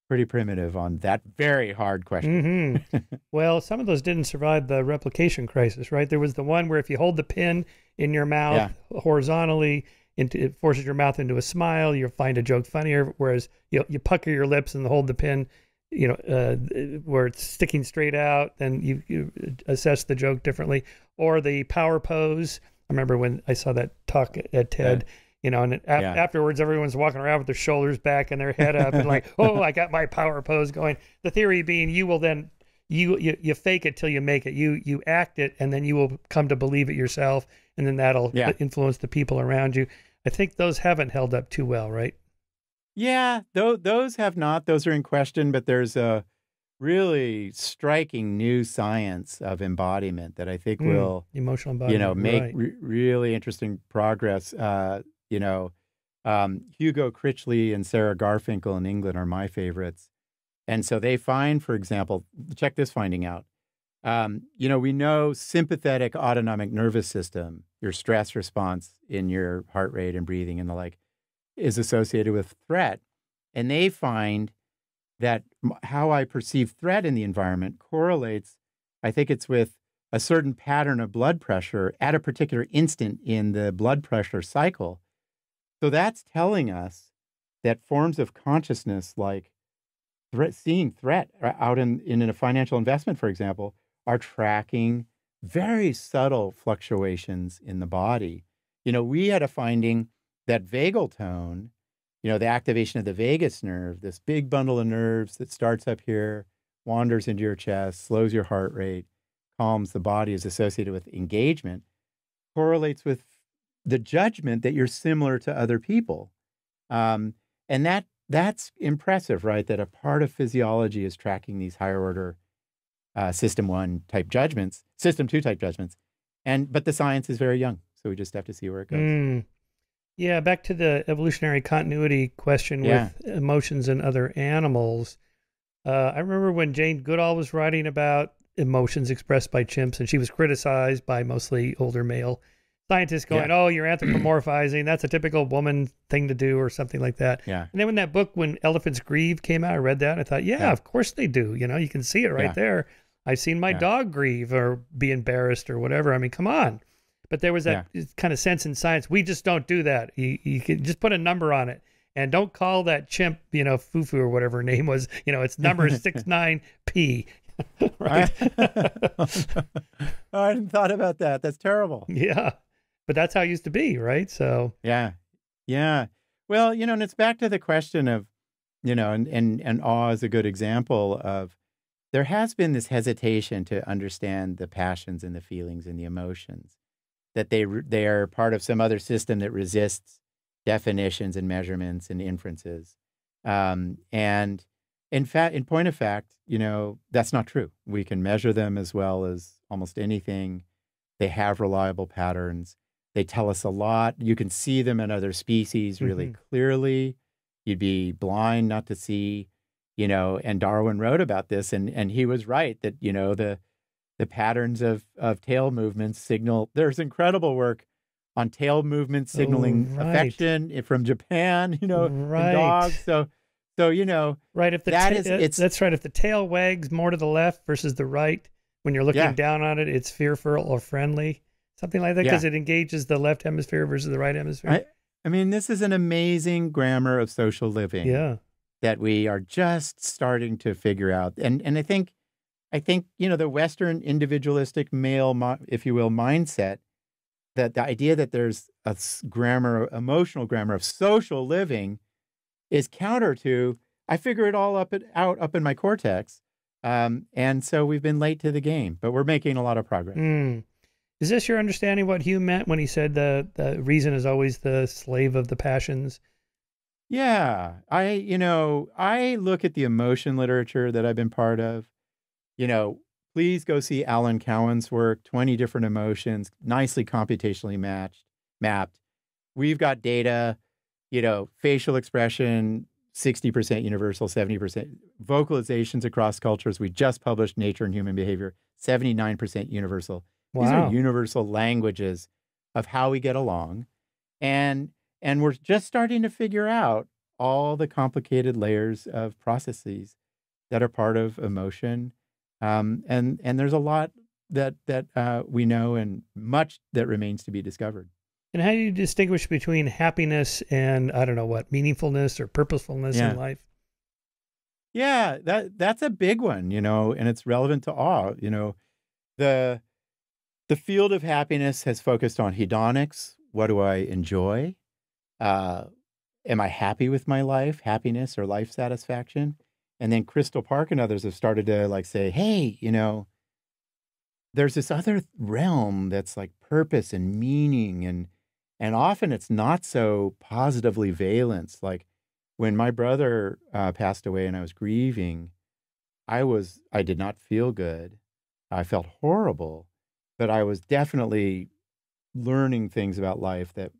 pretty primitive on that very hard question. Mm-hmm. well, some of those didn't survive the replication crisis, right? There was the one where if you hold the pin in your mouth yeah. horizontally, into, it forces your mouth into a smile. You'll find a joke funnier. Whereas you you pucker your lips and hold the pin, you know, uh, where it's sticking straight out, then you, you assess the joke differently. Or the power pose. I remember when I saw that talk at TED. Yeah you know, and yeah. afterwards everyone's walking around with their shoulders back and their head up and like, oh, I got my power pose going. The theory being you will then you, you you fake it till you make it. You you act it and then you will come to believe it yourself and then that'll yeah. influence the people around you. I think those haven't held up too well, right? Yeah, those those have not. Those are in question, but there's a really striking new science of embodiment that I think mm, will emotional embodiment, you know, make right. re- really interesting progress. Uh, you know, um, Hugo Critchley and Sarah Garfinkel in England are my favorites. And so they find, for example, check this finding out. Um, you know, we know sympathetic autonomic nervous system, your stress response in your heart rate and breathing and the like, is associated with threat. And they find that how I perceive threat in the environment correlates, I think it's with a certain pattern of blood pressure at a particular instant in the blood pressure cycle so that's telling us that forms of consciousness like threat, seeing threat uh, out in, in a financial investment, for example, are tracking very subtle fluctuations in the body. You know, we had a finding that vagal tone, you know, the activation of the vagus nerve, this big bundle of nerves that starts up here, wanders into your chest, slows your heart rate, calms the body, is associated with engagement, correlates with the judgment that you're similar to other people. Um, and that that's impressive, right? That a part of physiology is tracking these higher order uh, system one type judgments, system two type judgments. And but the science is very young, so we just have to see where it goes. Mm. Yeah, back to the evolutionary continuity question yeah. with emotions and other animals. Uh, I remember when Jane Goodall was writing about emotions expressed by chimps, and she was criticized by mostly older male scientists going, yeah. "Oh, you're anthropomorphizing. That's a typical woman thing to do," or something like that. Yeah. And then when that book, when elephants grieve, came out, I read that. I thought, yeah, yeah. of course they do. You know, you can see it right yeah. there. I've seen my dog grieve or be embarrassed or whatever. I mean, come on. But there was that kind of sense in science. We just don't do that. You, you can just put a number on it. And don't call that chimp, you know, Fufu or whatever her name was. You know, it's number six nine P. right. I, I hadn't thought about that. That's terrible. Yeah but that's how it used to be, right? So yeah, yeah. Well, you know, and it's back to the question of, you know, and and and awe is a good example of there has been this hesitation to understand the passions and the feelings and the emotions that they they are part of some other system that resists definitions and measurements and inferences. Um, and in fact, in point of fact, you know, that's not true. We can measure them as well as almost anything. They have reliable patterns. They tell us a lot. You can see them in other species really mm-hmm. clearly. You'd be blind not to see, you know, and Darwin wrote about this and and he was right that, you know, the the patterns of of tail movements signal there's incredible work on tail movements oh, signaling oh, right. affection from Japan, you know, right. dogs. So so you know, right if the that is, uh, it's that's right if the tail wags more to the left versus the right when you're looking yeah. down on it, it's fearful or friendly something like that, Yeah. because it engages the left hemisphere versus the right hemisphere. I, I mean, this is an amazing grammar of social living. yeah, that we are just starting to figure out. And and I think I think you know the Western individualistic male, if you will, mindset that the idea that there's a grammar, emotional grammar of social living, is counter to I figure it all up it, out up in my cortex. Um, and so we've been late to the game, but we're making a lot of progress. Mm. Is this your understanding what Hume meant when he said the the reason is always the slave of the passions? Yeah, I you know, I look at the emotion literature that I've been part of. You know, please go see Alan Cowen's work, 20 different emotions, nicely computationally matched, mapped. We've got data, you know, facial expression 60% universal, 70% vocalizations across cultures. We just published Nature and Human Behavior, 79% universal. These are universal languages of how we get along. And and we're just starting to figure out all the complicated layers of processes that are part of emotion. Um, and and there's a lot that that uh, we know and much that remains to be discovered. And how do you distinguish between happiness and I don't know what meaningfulness or purposefulness Yeah. in life? Yeah, that that's a big one, you know, and it's relevant to all. You know, the the field of happiness has focused on hedonics. What do I enjoy? Uh, am I happy with my life? Happiness or life satisfaction? And then Crystal Park and others have started to like say, hey, you know, there's this other realm that's like purpose and meaning and and often it's not so positively valence like when my brother uh, passed away and I was grieving, I was I did not feel good. I felt horrible, but I was definitely learning things about life that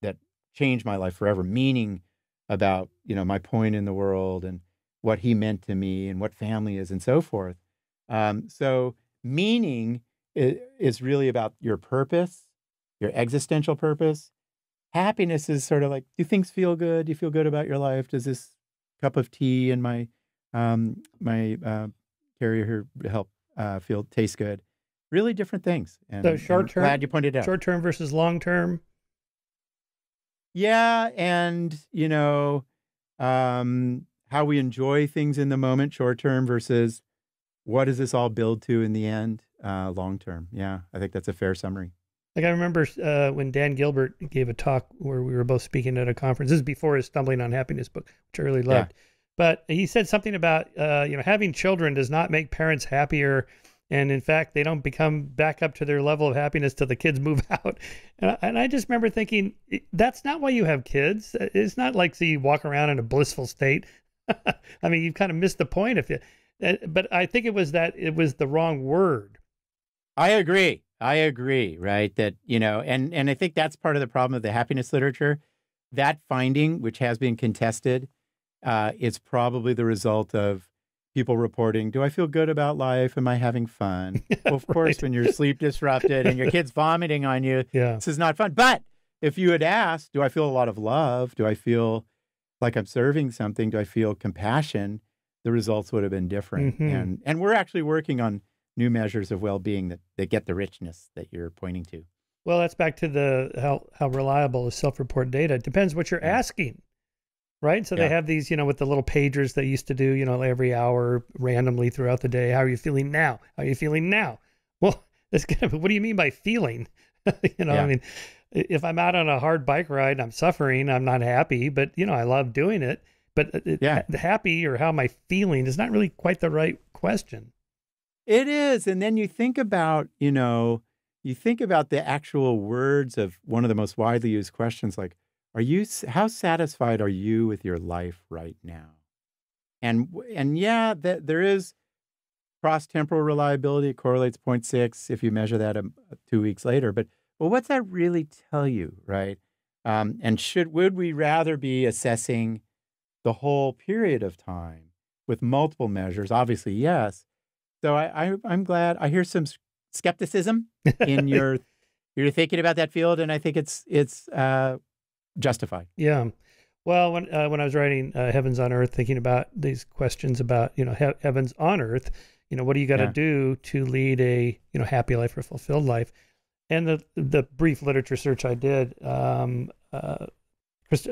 that changed my life forever. Meaning about you know my point in the world and what he meant to me and what family is and so forth. Um, so meaning is, is really about your purpose, your existential purpose. Happiness is sort of like do things feel good? Do you feel good about your life? Does this cup of tea and my um my uh carrier here help uh feel taste good? Really different things and, So short term- glad you pointed out. Short term versus long term. yeah and you know um how we enjoy things in the moment short term versus what does this all build to in the end uh long term yeah i think that's a fair summary Like I remember uh, when Dan Gilbert gave a talk where we were both speaking at a conference. This is before his Stumbling on Happiness book, which I really Yeah. loved. But he said something about uh, you know having children does not make parents happier, and in fact they don't become back up to their level of happiness till the kids move out. And I, and I just remember thinking that's not why you have kids. It's not like so you walk around in a blissful state. I mean, you've kind of missed the point if you. uh, But I think it was that it was the wrong word. I agree. I agree, right? That, you know, and and I think that's part of the problem of the happiness literature. That finding, which has been contested, uh, is probably the result of people reporting, do I feel good about life? Am I having fun? well, of course, when you're sleep disrupted and your kid's vomiting on you, Yeah. this is not fun. But if you had asked, do I feel a lot of love? Do I feel like I'm serving something? Do I feel compassion? The results would have been different. Mhm. And and we're actually working on new measures of well-being that, that get the richness that you're pointing to. Well, that's back to the how how reliable is self-report data. It depends what you're Yeah. asking, right? So Yeah. they have these, you know, with the little pagers they used to do, you know, every hour randomly throughout the day. How are you feeling now? How are you feeling now? Well, that's gonna. What do you mean by feeling? you know, Yeah. I mean, if I'm out on a hard bike ride, and I'm suffering. I'm not happy, but you know, I love doing it. But it- Yeah. the happy or how am I feeling is not really quite the right question. It is. And then you think about, you know, you think about the actual words of one of the most widely used questions like, are you, how satisfied are you with your life right now? And, and yeah, that there is cross temporal reliability. It correlates 0.6 if you measure that um, two weeks later. But, but what's that really tell you, right? Um, and should, would we rather be assessing the whole period of time with multiple measures? Obviously, yes. So I, I I'm glad I hear some skepticism in your you're thinking about that field, and I think it's it's uh, justified. Yeah. Well, when uh, when I was writing uh, Heavens on Earth, thinking about these questions about you know he- heavens on Earth, you know, what do you got to Yeah. do to lead a you know happy life or fulfilled life? And the the brief literature search I did, um, uh,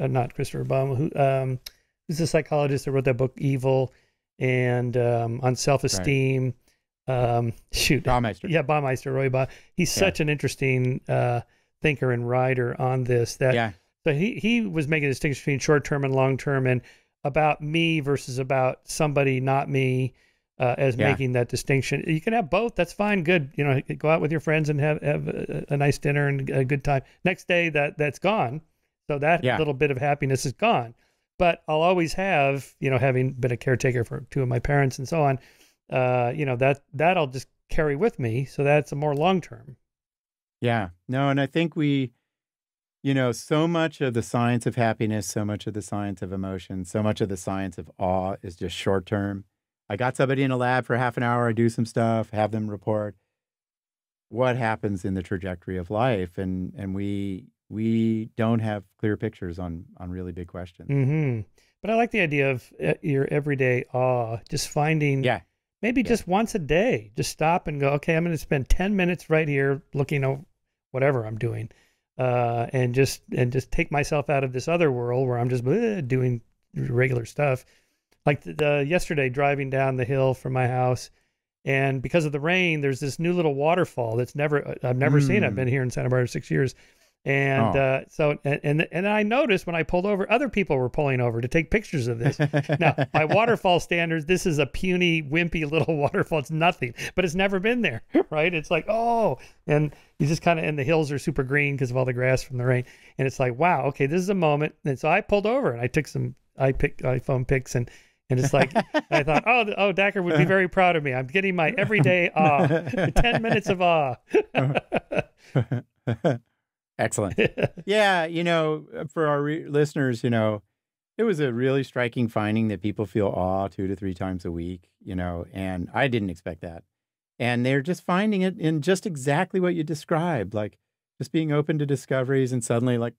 uh, not Christopher Obama, who um, who's a psychologist that wrote that book Evil, and um, on self esteem. Um, shoot, Baumeister. Yeah, Baumeister, Roy Baum. He's Yeah. such an interesting uh, thinker and writer on this. That Yeah. so he he was making a distinction between short term and long term, and about me versus about somebody not me. Uh, as Yeah. making that distinction, you can have both. That's fine. Good. You know, go out with your friends and have have a, a nice dinner and a good time. Next day, that that's gone. So that Yeah. little bit of happiness is gone. But I'll always have, you know, having been a caretaker for two of my parents and so on, uh, you know, that that I'll just carry with me. So that's a more long term. Yeah. No, and I think we, you know, so much of the science of happiness, so much of the science of emotion, so much of the science of awe is just short term. I got somebody in a lab for half an hour, I do some stuff, have them report what happens in the trajectory of life and and we we don't have clear pictures on on really big questions. hmm But I like the idea of uh, your everyday awe, just finding Yeah. maybe Yeah. just once a day, just stop and go, okay, I'm going to spend 10 minutes right here looking at whatever I'm doing. Uh, and just and just take myself out of this other world where I'm just bleh, doing regular stuff. Like the, the yesterday driving down the hill from my house, and because of the rain, there's this new little waterfall that's never I've never seen. I've Mm. been here in Santa Barbara six years, and Oh. uh, so and, and and I noticed when I pulled over, other people were pulling over to take pictures of this. Now, by waterfall standards, this is a puny, wimpy little waterfall. It's nothing, but it's never been there, right? It's like, oh, and you just kind of, and the hills are super green because of all the grass from the rain. And it's like, wow, okay, this is a moment. And so I pulled over and I took some, I picked iPhone pics and, and it's like, I thought, oh, oh, Dacher would be very proud of me. I'm getting my everyday awe, 10 minutes of awe. Excellent. yeah, you know, for our re- listeners, you know, it was a really striking finding that people feel awe two to three times a week, you know, and I didn't expect that. And they're just finding it in just exactly what you described, like just being open to discoveries and suddenly like,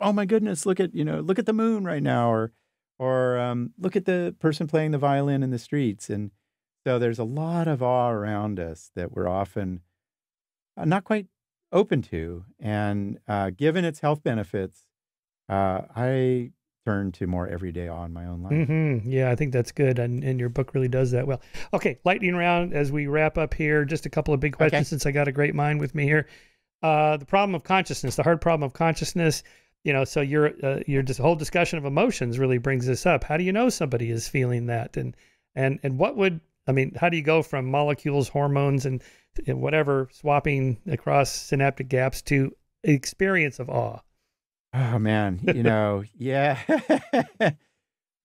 oh my goodness, look at, you know, look at the moon right now or or um, look at the person playing the violin in the streets. And so there's a lot of awe around us that we're often uh, not quite open to. And uh, given its health benefits, uh, I turn to more everyday awe in my own life. hmm Yeah, I think that's good, and, and your book really does that well. Okay, lightning round as we wrap up here. Just a couple of big questions Okay. since I got a great mind with me here. Uh, the problem of consciousness, the hard problem of consciousness. You know, so your uh, your just whole discussion of emotions really brings this up. How do you know somebody is feeling that, and and and what would I mean? How do you go from molecules, hormones, and, and whatever swapping across synaptic gaps to experience of awe? Oh man, you know, yeah.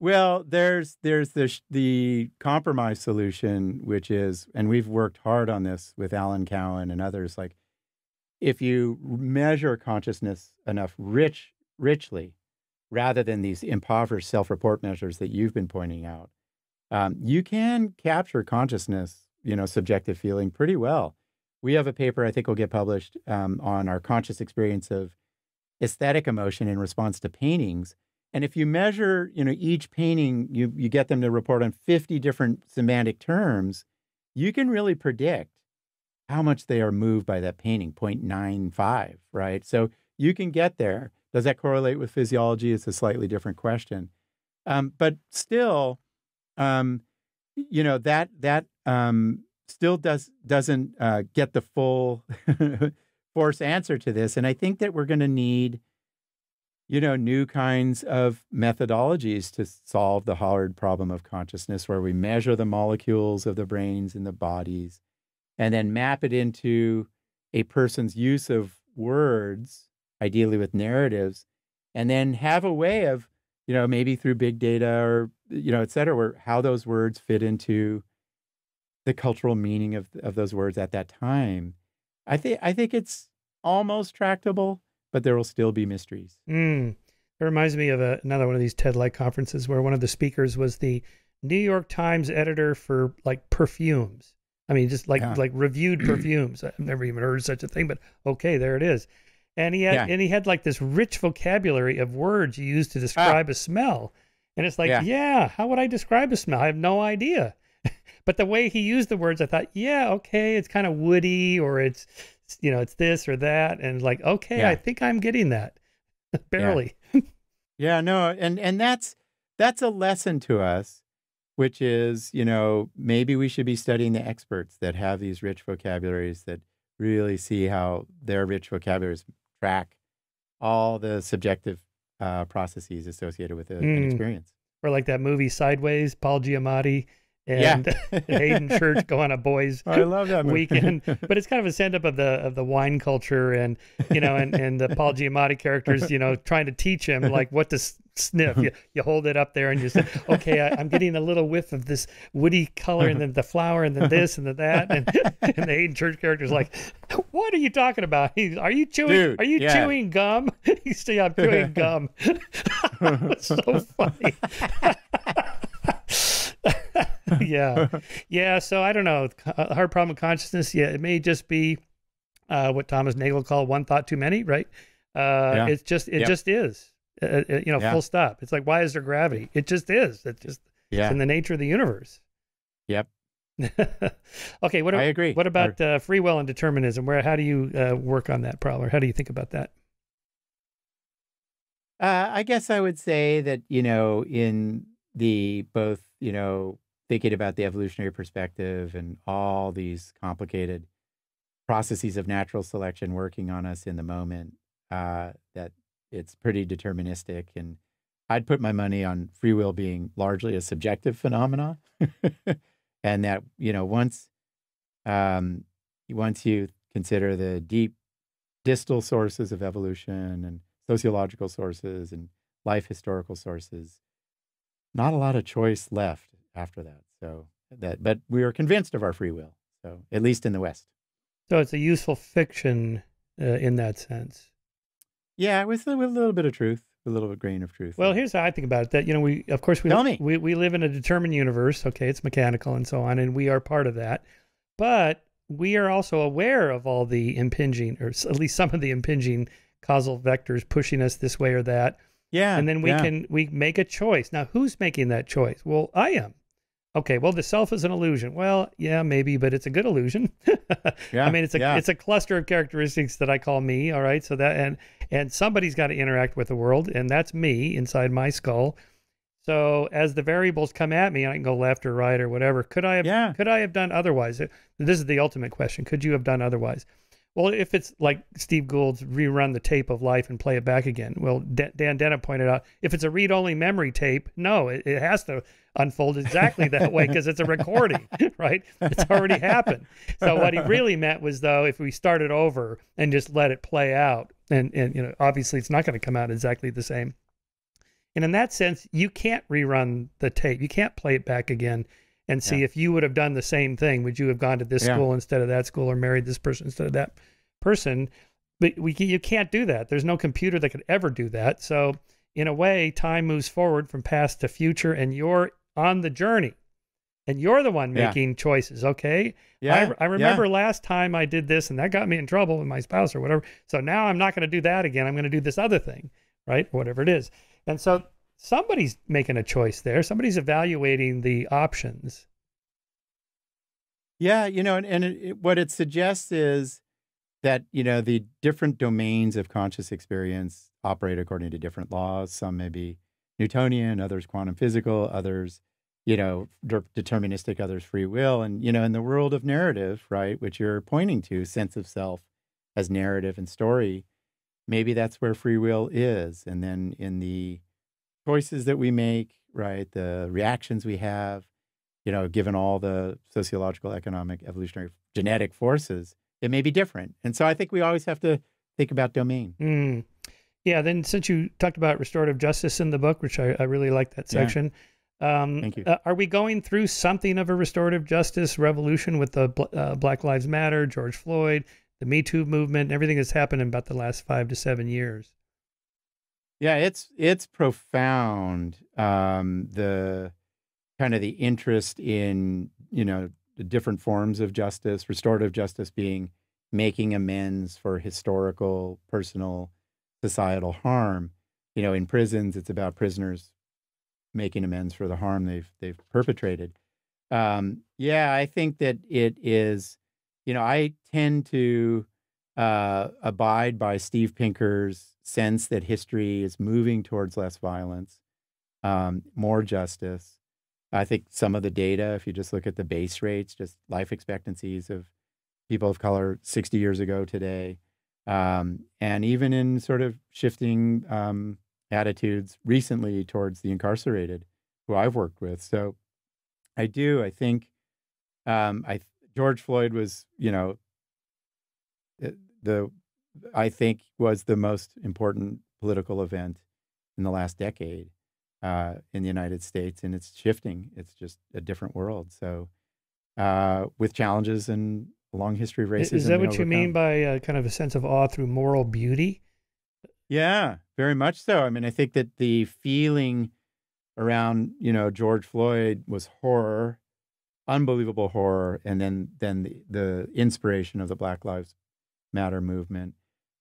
well, there's there's the the compromise solution, which is, and we've worked hard on this with Alan Cowen and others. Like, if you measure consciousness enough rich richly, rather than these impoverished self-report measures that you've been pointing out, um, you can capture consciousness, you know, subjective feeling pretty well. We have a paper I think will get published um, on our conscious experience of aesthetic emotion in response to paintings. And if you measure, you know, each painting, you you get them to report on 50 different semantic terms, you can really predict how much they are moved by that painting, 0.95, right? So you can get there. Does that correlate with physiology? It's a slightly different question. Um, but still, um, you know, that that um, still does doesn't uh, get the full force answer to this. And I think that we're going to need, you know, new kinds of methodologies to solve the hard problem of consciousness, where we measure the molecules of the brains and the bodies, and then map it into a person's use of words, ideally with narratives, and then have a way of, you know, maybe through big data or you know, et cetera, where how those words fit into the cultural meaning of of those words at that time. I think I think it's almost tractable, but there will still be mysteries. Mm. It reminds me of a, another one of these TED-like conferences where one of the speakers was the New York Times editor for like perfumes. I mean, just like Yeah. like reviewed perfumes. I've never even heard of such a thing, but okay, there it is. And he had Yeah. and he had like this rich vocabulary of words you use to ah. describe a smell. And it's like, Yeah. yeah, how would I describe a smell? I have no idea. but the way he used the words, I thought, yeah, okay, it's kind of woody or it's you know, it's this or that, and like, okay, Yeah. I think I'm getting that, barely. Yeah, no, and and that's that's a lesson to us, which is, you know, maybe we should be studying the experts that have these rich vocabularies that really see how their rich vocabularies track all the subjective uh, processes associated with a, an Mm. experience. Or like that movie Sideways, Paul Giamatti Yeah. and Haden Church go on a boys I love that weekend. But it's kind of a send up of the of the wine culture and you know and and the Paul Giamatti characters, you know, trying to teach him like what to sniff. You, you hold it up there and you say, okay, I, I'm getting a little whiff of this woody color and then the flower and then this and then that and and the Haden Church character's like, what are you talking about? He's, are you chewing? Dude, are you yeah. chewing gum? He's saying I'm chewing gum. it's so funny. yeah, yeah. So I don't know. Hard problem of consciousness. Yeah, it may just be uh, what Thomas Nagel called one thought too many. Right. Uh, Yeah. It's just it Yep. just is. Uh, uh, you know, Yeah. full stop. It's like why is there gravity? It just is. It just it's yeah. in the nature of the universe. Yep. okay. What I agree. What about uh, free will and determinism? Where how do you uh, work on that problem? Or how do you think about that? Uh, I guess I would say that, you know, in the both, you know, thinking about the evolutionary perspective and all these complicated processes of natural selection working on us in the moment, uh, that it's pretty deterministic. And I'd put my money on free will being largely a subjective phenomena. and that, you know, once, um, once you consider the deep distal sources of evolution and sociological sources and life historical sources. Not a lot of choice left after that. So that, but we are convinced of our free will. So at least in the West. So it's a useful fiction uh, in that sense. Yeah, with, a- with a little bit of truth, a little bit grain of truth. Well, here's how I think about it. That you know, we of course we Tell me. we we live in a determined universe. Okay, it's mechanical and so on, and we are part of that. But we are also aware of all the impinging, or at least some of the impinging causal vectors pushing us this way or that. yeah, and then we yeah. can we make a choice. Now, who's making that choice? Well, I am. Okay, well, the self is an illusion. Well, yeah, maybe, but it's a good illusion. Yeah, I mean, it's a yeah. it's a cluster of characteristics that I call me. All right, so that and and somebody's got to interact with the world, and that's me inside my skull. So as the variables come at me, I can go left or right or whatever. Could I have Yeah. could I have done otherwise? This is the ultimate question. Could you have done otherwise? Well, if it's like Steve Gould's rerun the tape of life and play it back again, well, Dan Dennett pointed out if it's a read only memory tape, no, it, it has to unfold exactly that way because it's a recording, right? It's already happened. So what he really meant was though, if we started over and just let it play out, and and you know, obviously it's not going to come out exactly the same. And in that sense, you can't rerun the tape. You can't play it back again and see Yeah. if you would have done the same thing. Would you have gone to this Yeah. school instead of that school or married this person instead of that person? But we, you can't do that. There's no computer that could ever do that. So, in a way, time moves forward from past to future, and you're on the journey. And you're the one Yeah. making choices, okay? yeah, I, I remember last time I did this and that got me in trouble with my spouse or whatever. So now I'm not going to do that again. I'm going to do this other thing, right? Whatever it is. And so somebody's making a choice there. Somebody's evaluating the options. Yeah, you know, and, and it, what it suggests is that, you know, the different domains of conscious experience operate according to different laws. Some may be Newtonian, others quantum physical, others, you know, de- deterministic, others free will. And, you know, in the world of narrative, right, which you're pointing to, sense of self as narrative and story, maybe that's where free will is. And then in the choices that we make, right, the reactions we have, you know, given all the sociological, economic, evolutionary, genetic forces, it may be different. And so I think we always have to think about domain. Hmm. Yeah. Then, since you talked about restorative justice in the book, which I, I really like that Yeah. section, um, Thank you. Uh, are we going through something of a restorative justice revolution with the uh, Black Lives Matter, George Floyd, the Me Too movement, everything that's happened in about the last five to seven years? Yeah, it's it's profound. Um, the kind of the interest in you know the different forms of justice, restorative justice being making amends for historical, personal, societal harm. You know, in prisons, it's about prisoners making amends for the harm they've they've perpetrated. Um, yeah, I think that it is. You know, I tend to uh, abide by Steve Pinker's sense that history is moving towards less violence, um, more justice. I think some of the data, if you just look at the base rates, just life expectancies of people of color 60 years ago today, um, and even in sort of shifting um, attitudes recently towards the incarcerated, who I've worked with. So I do. I think um, I George Floyd was, you know, eh, the I think was the most important political event in the last decade uh, in the United States, and it's shifting. It's just a different world. So, uh, with challenges and a long history of racism. Is that what you mean by uh, kind of a sense of awe through moral beauty? Yeah, very much so. I mean, I think that the feeling around you know George Floyd was horror, unbelievable horror, and then then the, the inspiration of the Black Lives Matter movement,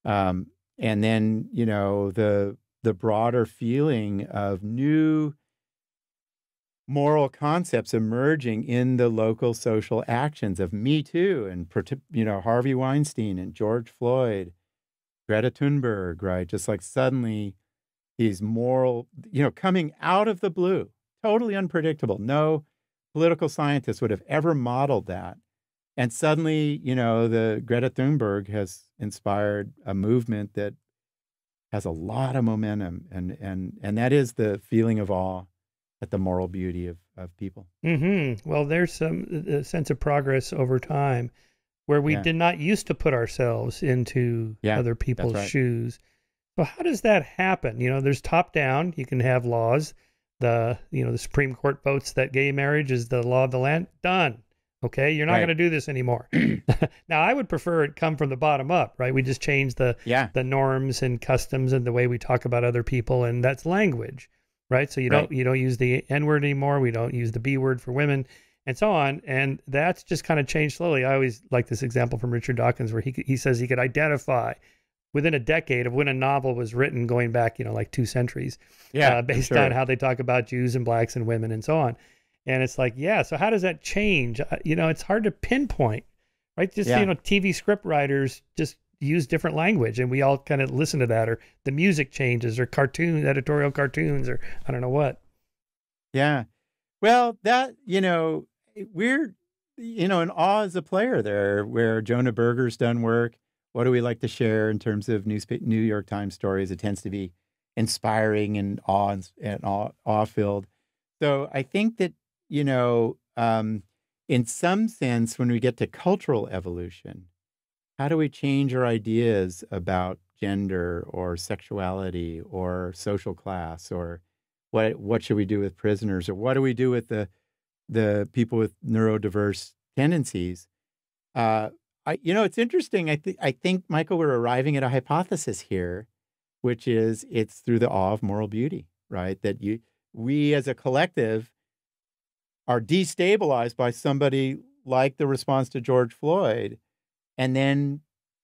um, and then you know the the broader feeling of new moral concepts emerging in the local social actions of Me Too and you know Harvey Weinstein and George Floyd, Greta Thunberg, right? Just like suddenly these moral, you know, coming out of the blue, totally unpredictable. No political scientist would have ever modeled that. And suddenly, you know, the Greta Thunberg has inspired a movement that has a lot of momentum and and and that is the feeling of awe at the moral beauty of, of people. Mm-hmm. Well, there's some uh, sense of progress over time where we yeah. did not used to put ourselves into yeah, other people's right. shoes. So how does that happen? You know, there's top down. You can have laws. The you know the Supreme Court votes that gay marriage is the law of the land. Done. Okay, you're not right. going to do this anymore. now, I would prefer it come from the bottom up, right? We just change the yeah. the norms and customs and the way we talk about other people, and that's language, right? So you right. don't you don't use the N word anymore. We don't use the B word for women, and so on. And that's just kind of changed slowly. I always like this example from Richard Dawkins, where he he says he could identify within a decade of when a novel was written, going back, you know, like two centuries, yeah, uh, based sure. on how they talk about Jews and blacks and women and so on. And it's like, yeah, so how does that change? Uh, you know, it's hard to pinpoint, right? Just, yeah. you know, TV script writers just use different language and we all kind of listen to that or the music changes or cartoon editorial cartoons or I don't know what. Yeah. Well, that, you know, we're, you know, in awe as a player there where Jonah Berger's done work what do we like to share in terms of New York Times stories? It tends to be inspiring and awe and awe, awe filled. So I think that you know, um, in some sense, when we get to cultural evolution, how do we change our ideas about gender or sexuality or social class or what what should we do with prisoners or what do we do with the the people with neurodiverse tendencies? Uh, I, you know, it's interesting. I, th- I think, Michael, we're arriving at a hypothesis here, which is it's through the awe of moral beauty, right? That you, we as a collective are destabilized by somebody like the response to George Floyd, and then,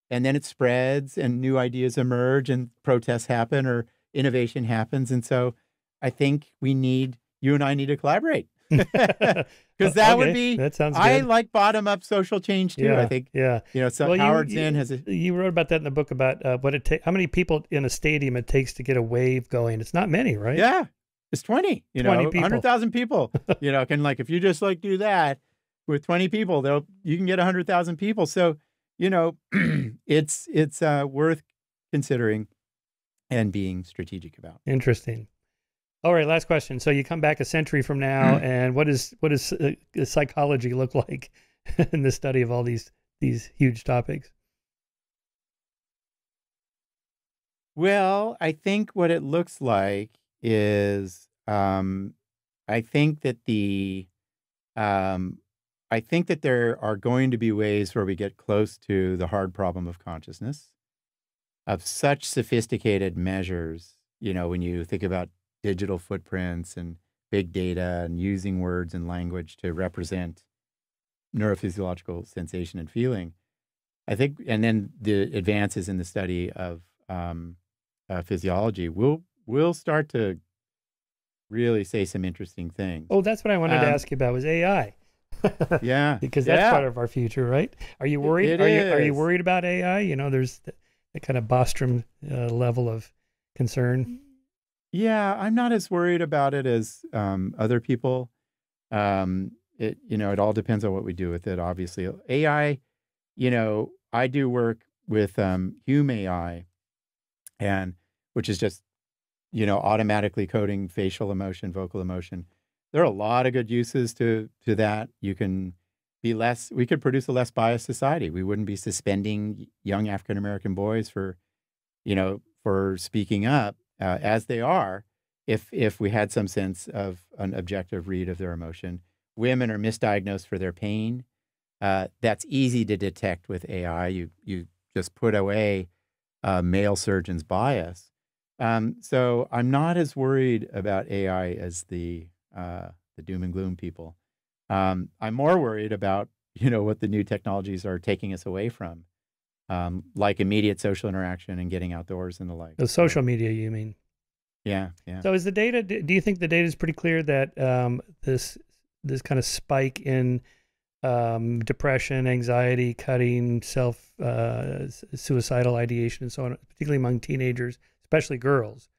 and then it spreads, and new ideas emerge, and protests happen, or innovation happens, and so I think we need you and I need to collaborate because that okay. would be that sounds. Good. I like bottom up social change too. Yeah, I think. Yeah. You know, so well, Howard you, Zinn has. A, you wrote about that in the book about uh, what it takes. How many people in a stadium it takes to get a wave going? It's not many, right? Yeah, it's twenty. You 20 know, hundred thousand people. you know, can like if you just like do that with twenty people, they'll you can get hundred thousand people. So you know, it's it's uh, worth considering and being strategic about. Interesting. All right, last question. So you come back a century from now, mm. and what is what does uh, psychology look like in the study of all these these huge topics? Well, I think what it looks like is, um, I think that the, um, I think that there are going to be ways where we get close to the hard problem of consciousness, of such sophisticated measures. You know, when you think about digital footprints and big data and using words and language to represent neurophysiological sensation and feeling. I think, and then the advances in the study of um, uh, physiology will will start to really say some interesting things. Oh, that's what I wanted um, to ask you about was AI. yeah, because that's yeah. part of our future, right? Are you worried? It are you are you worried about AI? You know, there's the, the kind of Bostrom uh, level of concern. Yeah, I'm not as worried about it as um, other people. Um, it you know, it all depends on what we do with it. Obviously, AI. You know, I do work with um, Hume AI, and which is just you know automatically coding facial emotion, vocal emotion. There are a lot of good uses to to that. You can be less. We could produce a less biased society. We wouldn't be suspending young African American boys for, you know, for speaking up uh, as they are. If if we had some sense of an objective read of their emotion, women are misdiagnosed for their pain. Uh, that's easy to detect with AI. You you just put away uh, male surgeon's bias. Um, so I'm not as worried about AI as the uh, the doom and gloom people. Um, I'm more worried about you know what the new technologies are taking us away from, um, like immediate social interaction and getting outdoors and the like. The social media, you mean? Yeah, yeah. So is the data? Do you think the data is pretty clear that um, this this kind of spike in um, depression, anxiety, cutting, self uh, suicidal ideation, and so on, particularly among teenagers, especially girls?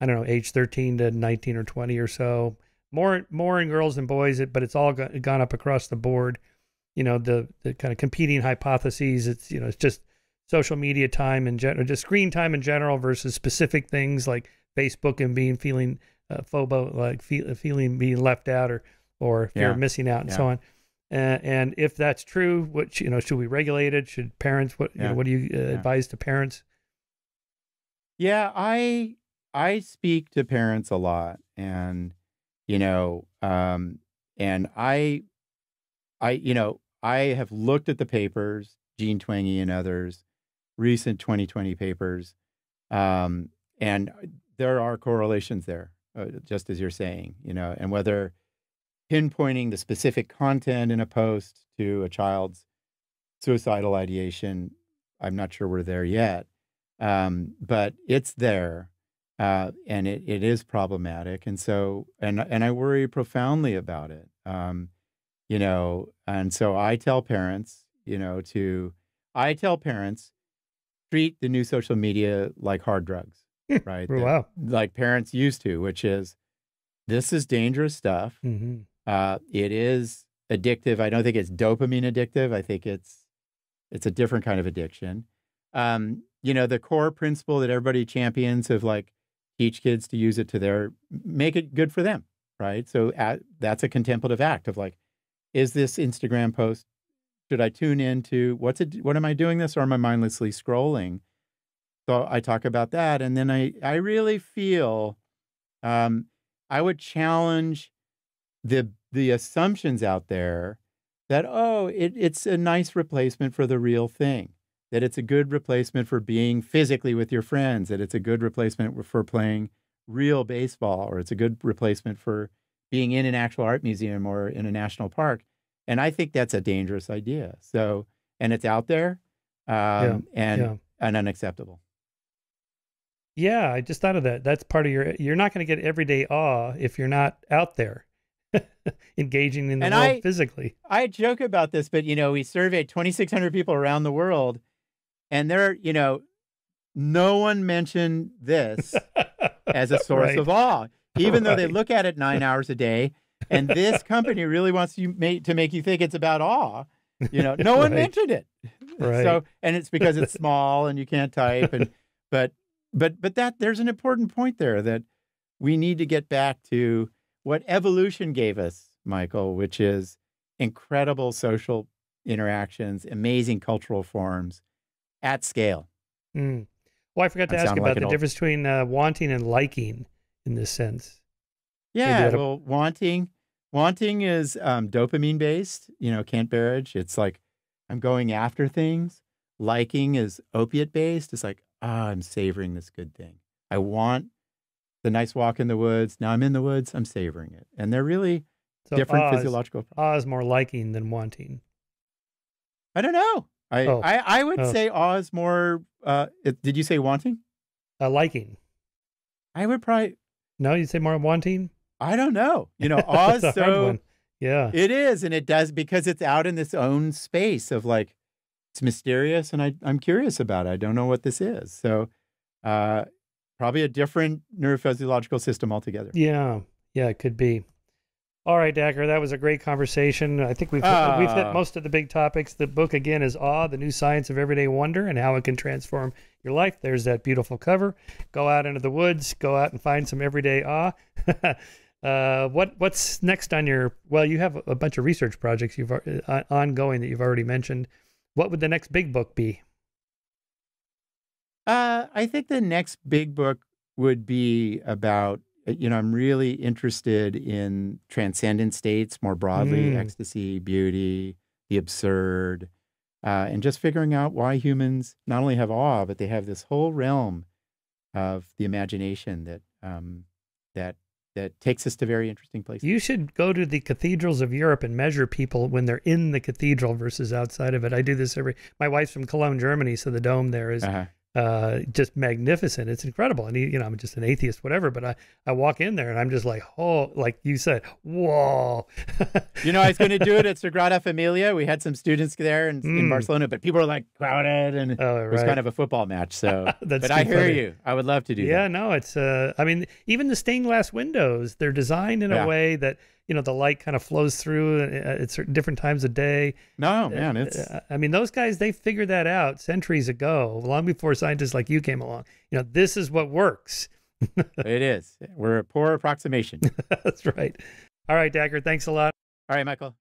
I don't know, age thirteen to nineteen or twenty or so. More more in girls than boys, it but it's all go- gone up across the board. You know the the kind of competing hypotheses. It's you know it's just social media time in general, just screen time in general versus specific things like Facebook and being feeling uh, FOMO like feel, feeling being left out or or fear of Yeah. missing out and so on. Uh, and if that's true, what you know, should we regulate it? Should parents what you know, what do you uh, advise to parents? Yeah, I I speak to parents a lot and you know, um and I I you know, I have looked at the papers, Jean Twenge and others, recent 2020 papers. Um and there are correlations there, uh, just as you're saying, you know, and whether pinpointing the specific content in a post to a child's suicidal ideation, I'm not sure we're there yet um, but it's there, uh, and it, it is problematic, and so and and I worry profoundly about it. Um, you know, and so I tell parents, you know, to I tell parents treat the new social media like hard drugs, right? Oh, That- wow. like parents used to, which is this is dangerous stuff. hmm Uh, it is addictive. I don't think it's dopamine addictive. I think it's it's a different kind of addiction. Um, you know, the core principle that everybody champions of like teach kids to use it to their make it good for them, right? So at, that's a contemplative act of like, is this Instagram post? Should I tune into what's it? What am I doing this, or am I mindlessly scrolling? So I talk about that, and then I I really feel um, I would challenge the the assumptions out there that oh it, it's a nice replacement for the real thing that it's a good replacement for being physically with your friends that it's a good replacement for playing real baseball or it's a good replacement for being in an actual art museum or in a national park and i think that's a dangerous idea so and it's out there um, and yeah. and unacceptable Yeah, I just thought of that. That's part of your. You're not going to get everyday awe if you're not out there, engaging in the And world I- physically. I joke about this, but you know, we surveyed 2,600 people around the world, and there, you know, no one mentioned this as a source Right. of awe, even though they look at it nine hours a day. And this company really wants you ma- to make you think it's about awe. You know, no one Right. mentioned it. Right. So, and it's because it's small and you can't type. And but but but that there's an important point there that we need to get back to what evolution gave us, Michael, which is incredible social interactions, amazing cultural forms at scale. Mm. Well, I forgot to I'm ask about like the old- difference between uh, wanting and liking in this sense. Yeah, well, wanting wanting is um, dopamine based. You know, Kent Berridge. It's like I'm going after things. Liking is opiate based. It's like ah, I'm savoring this good thing. I want the nice walk in the woods. Now I'm in the woods. I'm savoring it, and they're really So different is- physiological. Awe is more liking than wanting. I don't know. I Oh. I, I would Oh. say awe is more. Uh, it, did you say wanting? Uh, liking. I would probably. No, you say more wanting. I don't know. You know, awe is a so. Yeah. It is, and it does because it's out in its own space of like it's mysterious, and I I'm curious about it. I don't know what this is, so uh, probably a different neurophysiological system altogether. Yeah. Yeah, it could be. All right, Dacher, that was a great conversation. I think we've hit, we've hit Ah. most of the big topics. The book again is Awe: The New Science of Everyday Wonder and How It Can Transform Your Life. There's that beautiful cover. Go out into the woods. Go out and find some everyday awe. uh, what what's next on your? Well, you have a bunch of research projects you've uh, ongoing that you've already mentioned. What would the next big book be? Uh, I think the next big book would be about, uh, you know, I'm really interested in transcendent states more broadly, Mm. ecstasy, beauty, the absurd, uh, and just figuring out why humans not only have awe, but they have this whole realm of the imagination that um, that that takes us to very interesting places. You should go to the cathedrals of Europe and measure people when they're in the cathedral versus outside of it. I do this every. My wife's from Cologne, Germany, so the dome there is Uh-huh. Uh, just magnificent. It's incredible. And you know, I'm just an atheist, whatever. But I, I walk in there and I'm just like, oh, like you said, whoa. You know, I was going to do it at Sagrada Familia. We had some students there in, in Mm. Barcelona, but people were like crowded, and Oh, it was kind of a football match. So, That's but I hear funny. you. I would love to do yeah, that. no, it's. Uh, I mean, even the stained glass windows, they're designed in Yeah. a way that you know the light kind of flows through uh, at certain different times of day. No, man, it's Uh, I mean, those guys they figured that out centuries ago, long before scientists like you came along. You know, this is what works. it is. We're a poor approximation. That's right. All right, Dacher, thanks a lot. All right, Michael.